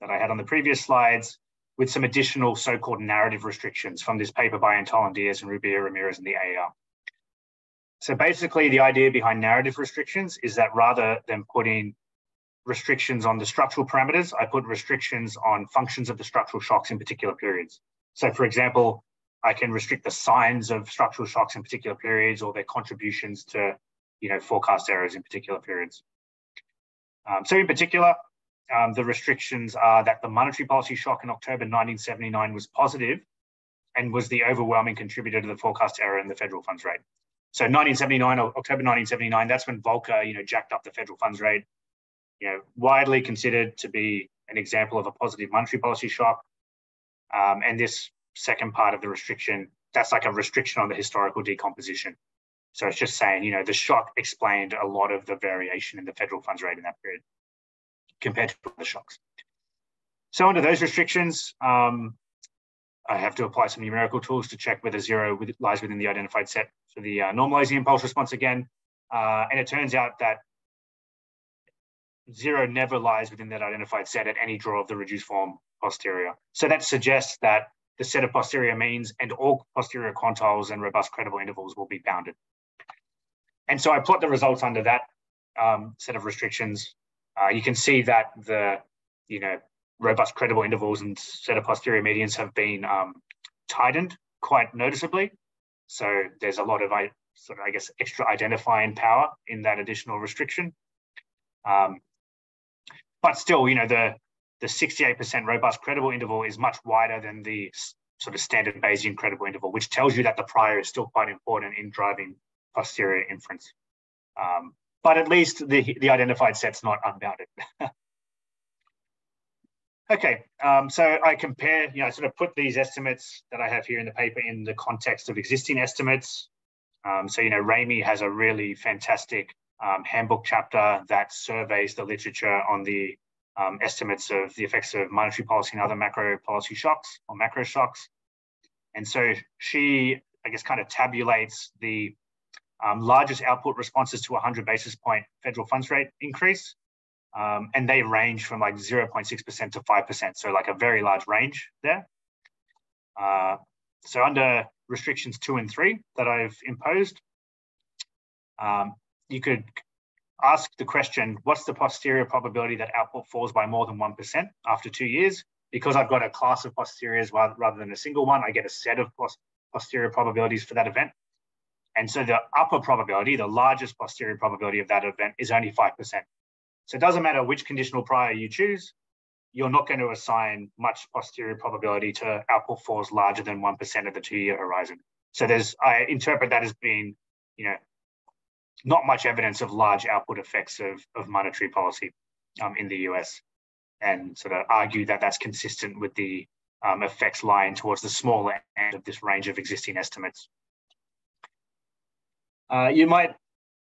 that I had on the previous slides with some additional so-called narrative restrictions from this paper by Antolin Diaz and Rubio Ramirez in the AER. So basically the idea behind narrative restrictions is that rather than putting restrictions on the structural parameters, I put restrictions on functions of the structural shocks in particular periods. So for example, I can restrict the signs of structural shocks in particular periods or their contributions to you know, forecast errors in particular periods. Um, so in particular, um, the restrictions are that the monetary policy shock in October 1979 was positive and was the overwhelming contributor to the forecast error in the federal funds rate. So 1979, October 1979, that's when Volcker, you know, jacked up the federal funds rate, you know, widely considered to be an example of a positive monetary policy shock. Um, and this second part of the restriction, that's like a restriction on the historical decomposition. So it's just saying, you know, the shock explained a lot of the variation in the federal funds rate in that period compared to other shocks. So under those restrictions, um, I have to apply some numerical tools to check whether zero lies within the identified set for the uh, normalizing impulse response again. Uh, and it turns out that zero never lies within that identified set at any draw of the reduced form posterior. So that suggests that the set of posterior means and all posterior quantiles and robust credible intervals will be bounded. And so I plot the results under that um, set of restrictions, uh, you can see that the, you know, robust credible intervals and set of posterior medians have been um, tightened quite noticeably. So there's a lot of, I sort of, I guess, extra identifying power in that additional restriction. Um, but still, you know, the the 68% robust credible interval is much wider than the sort of standard Bayesian credible interval, which tells you that the prior is still quite important in driving posterior inference. Um, but at least the, the identified set's not unbounded. okay, um, so I compare, you know, I sort of put these estimates that I have here in the paper in the context of existing estimates. Um, so, you know, Ramey has a really fantastic um, handbook chapter that surveys the literature on the um, estimates of the effects of monetary policy and other macro policy shocks or macro shocks. And so she, I guess, kind of tabulates the um, largest output responses to 100 basis point federal funds rate increase. Um, and they range from like 0.6% to 5%. So like a very large range there. Uh, so under restrictions two and three that I've imposed, um, you could ask the question, what's the posterior probability that output falls by more than 1% after two years? Because I've got a class of posteriors rather than a single one, I get a set of posterior probabilities for that event. And so the upper probability, the largest posterior probability of that event is only 5%. So it doesn't matter which conditional prior you choose, you're not going to assign much posterior probability to output falls larger than 1% of the two-year horizon. So there's, I interpret that as being, you know, not much evidence of large output effects of, of monetary policy um, in the US and sort of argue that that's consistent with the um, effects lying towards the smaller end of this range of existing estimates. Uh, you might,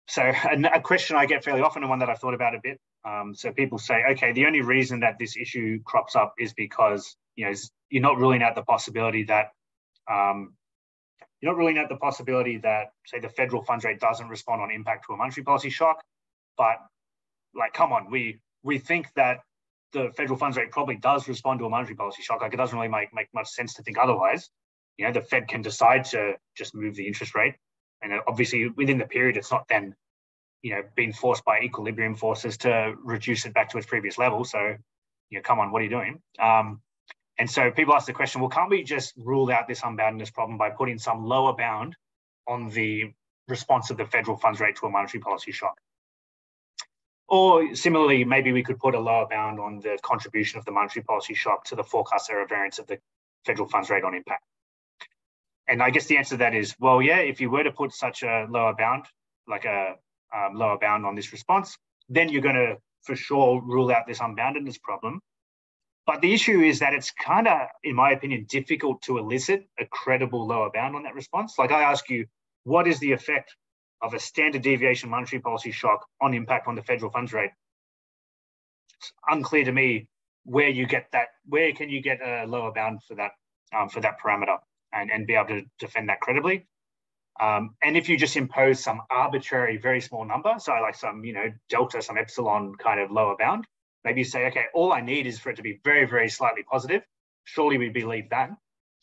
so a, a, question I get fairly often and one that I've thought about a bit. Um, so people say, okay, the only reason that this issue crops up is because, you know, you're not ruling out the possibility that um, you're not ruling out the possibility that, say, the federal funds rate doesn't respond on impact to a monetary policy shock. But, like, come on, we we think that the federal funds rate probably does respond to a monetary policy shock. Like, it doesn't really make, make much sense to think otherwise. You know, the Fed can decide to just move the interest rate. And obviously, within the period, it's not then, you know, being forced by equilibrium forces to reduce it back to its previous level. So, you know, come on, what are you doing? Um, and so people ask the question, well, can't we just rule out this unboundedness problem by putting some lower bound on the response of the federal funds rate to a monetary policy shock? Or similarly, maybe we could put a lower bound on the contribution of the monetary policy shock to the forecast error variance of the federal funds rate on impact. And I guess the answer to that is, well, yeah, if you were to put such a lower bound, like a um, lower bound on this response, then you're going to for sure rule out this unboundedness problem. But the issue is that it's kind of, in my opinion, difficult to elicit a credible lower bound on that response. Like I ask you, what is the effect of a standard deviation monetary policy shock on impact on the federal funds rate? It's unclear to me where you get that. Where can you get a lower bound for that um, for that parameter and, and be able to defend that credibly? Um, and if you just impose some arbitrary, very small number, so like some, you know, delta, some epsilon kind of lower bound, Maybe you say, okay, all I need is for it to be very, very slightly positive. Surely we believe that.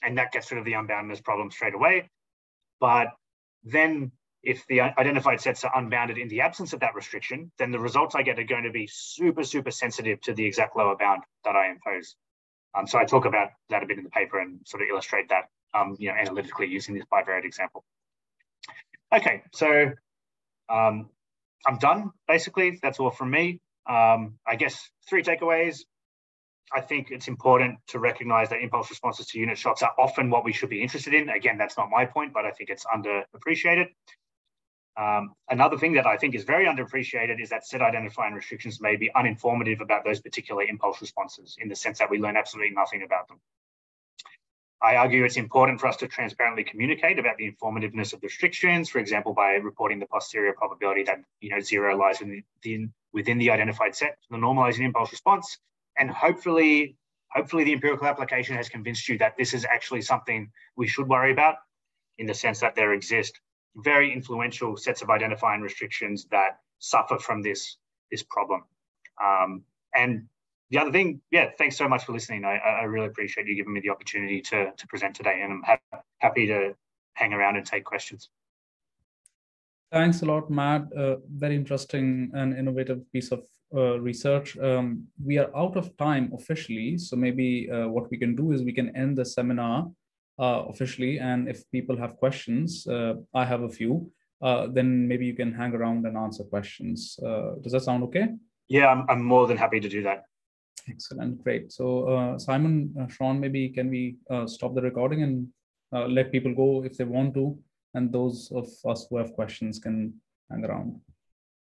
And that gets rid of the unboundedness problem straight away. But then if the identified sets are unbounded in the absence of that restriction, then the results I get are going to be super, super sensitive to the exact lower bound that I impose. Um, so I talk about that a bit in the paper and sort of illustrate that, um, you know, analytically using this bivariate example. Okay, so um, I'm done, basically. That's all from me. Um, I guess three takeaways. I think it's important to recognize that impulse responses to unit shocks are often what we should be interested in. Again, that's not my point, but I think it's underappreciated. Um, another thing that I think is very underappreciated is that set identifying restrictions may be uninformative about those particular impulse responses in the sense that we learn absolutely nothing about them. I argue it's important for us to transparently communicate about the informativeness of the restrictions, for example, by reporting the posterior probability that you know zero lies within the, within the identified set, the normalizing impulse response, and hopefully, hopefully the empirical application has convinced you that this is actually something we should worry about, in the sense that there exist very influential sets of identifying restrictions that suffer from this this problem. Um, and the other thing, yeah, thanks so much for listening. I, I really appreciate you giving me the opportunity to, to present today, and I'm ha happy to hang around and take questions. Thanks a lot, Matt. Uh, very interesting and innovative piece of uh, research. Um, we are out of time officially, so maybe uh, what we can do is we can end the seminar uh, officially. And if people have questions, uh, I have a few. Uh, then maybe you can hang around and answer questions. does that sound okay? Yeah, I'm, I'm more than happy to do that. Excellent, great. So Simon, Sean, maybe can we stop the recording and let people go if they want to, and those of us who have questions can hang around.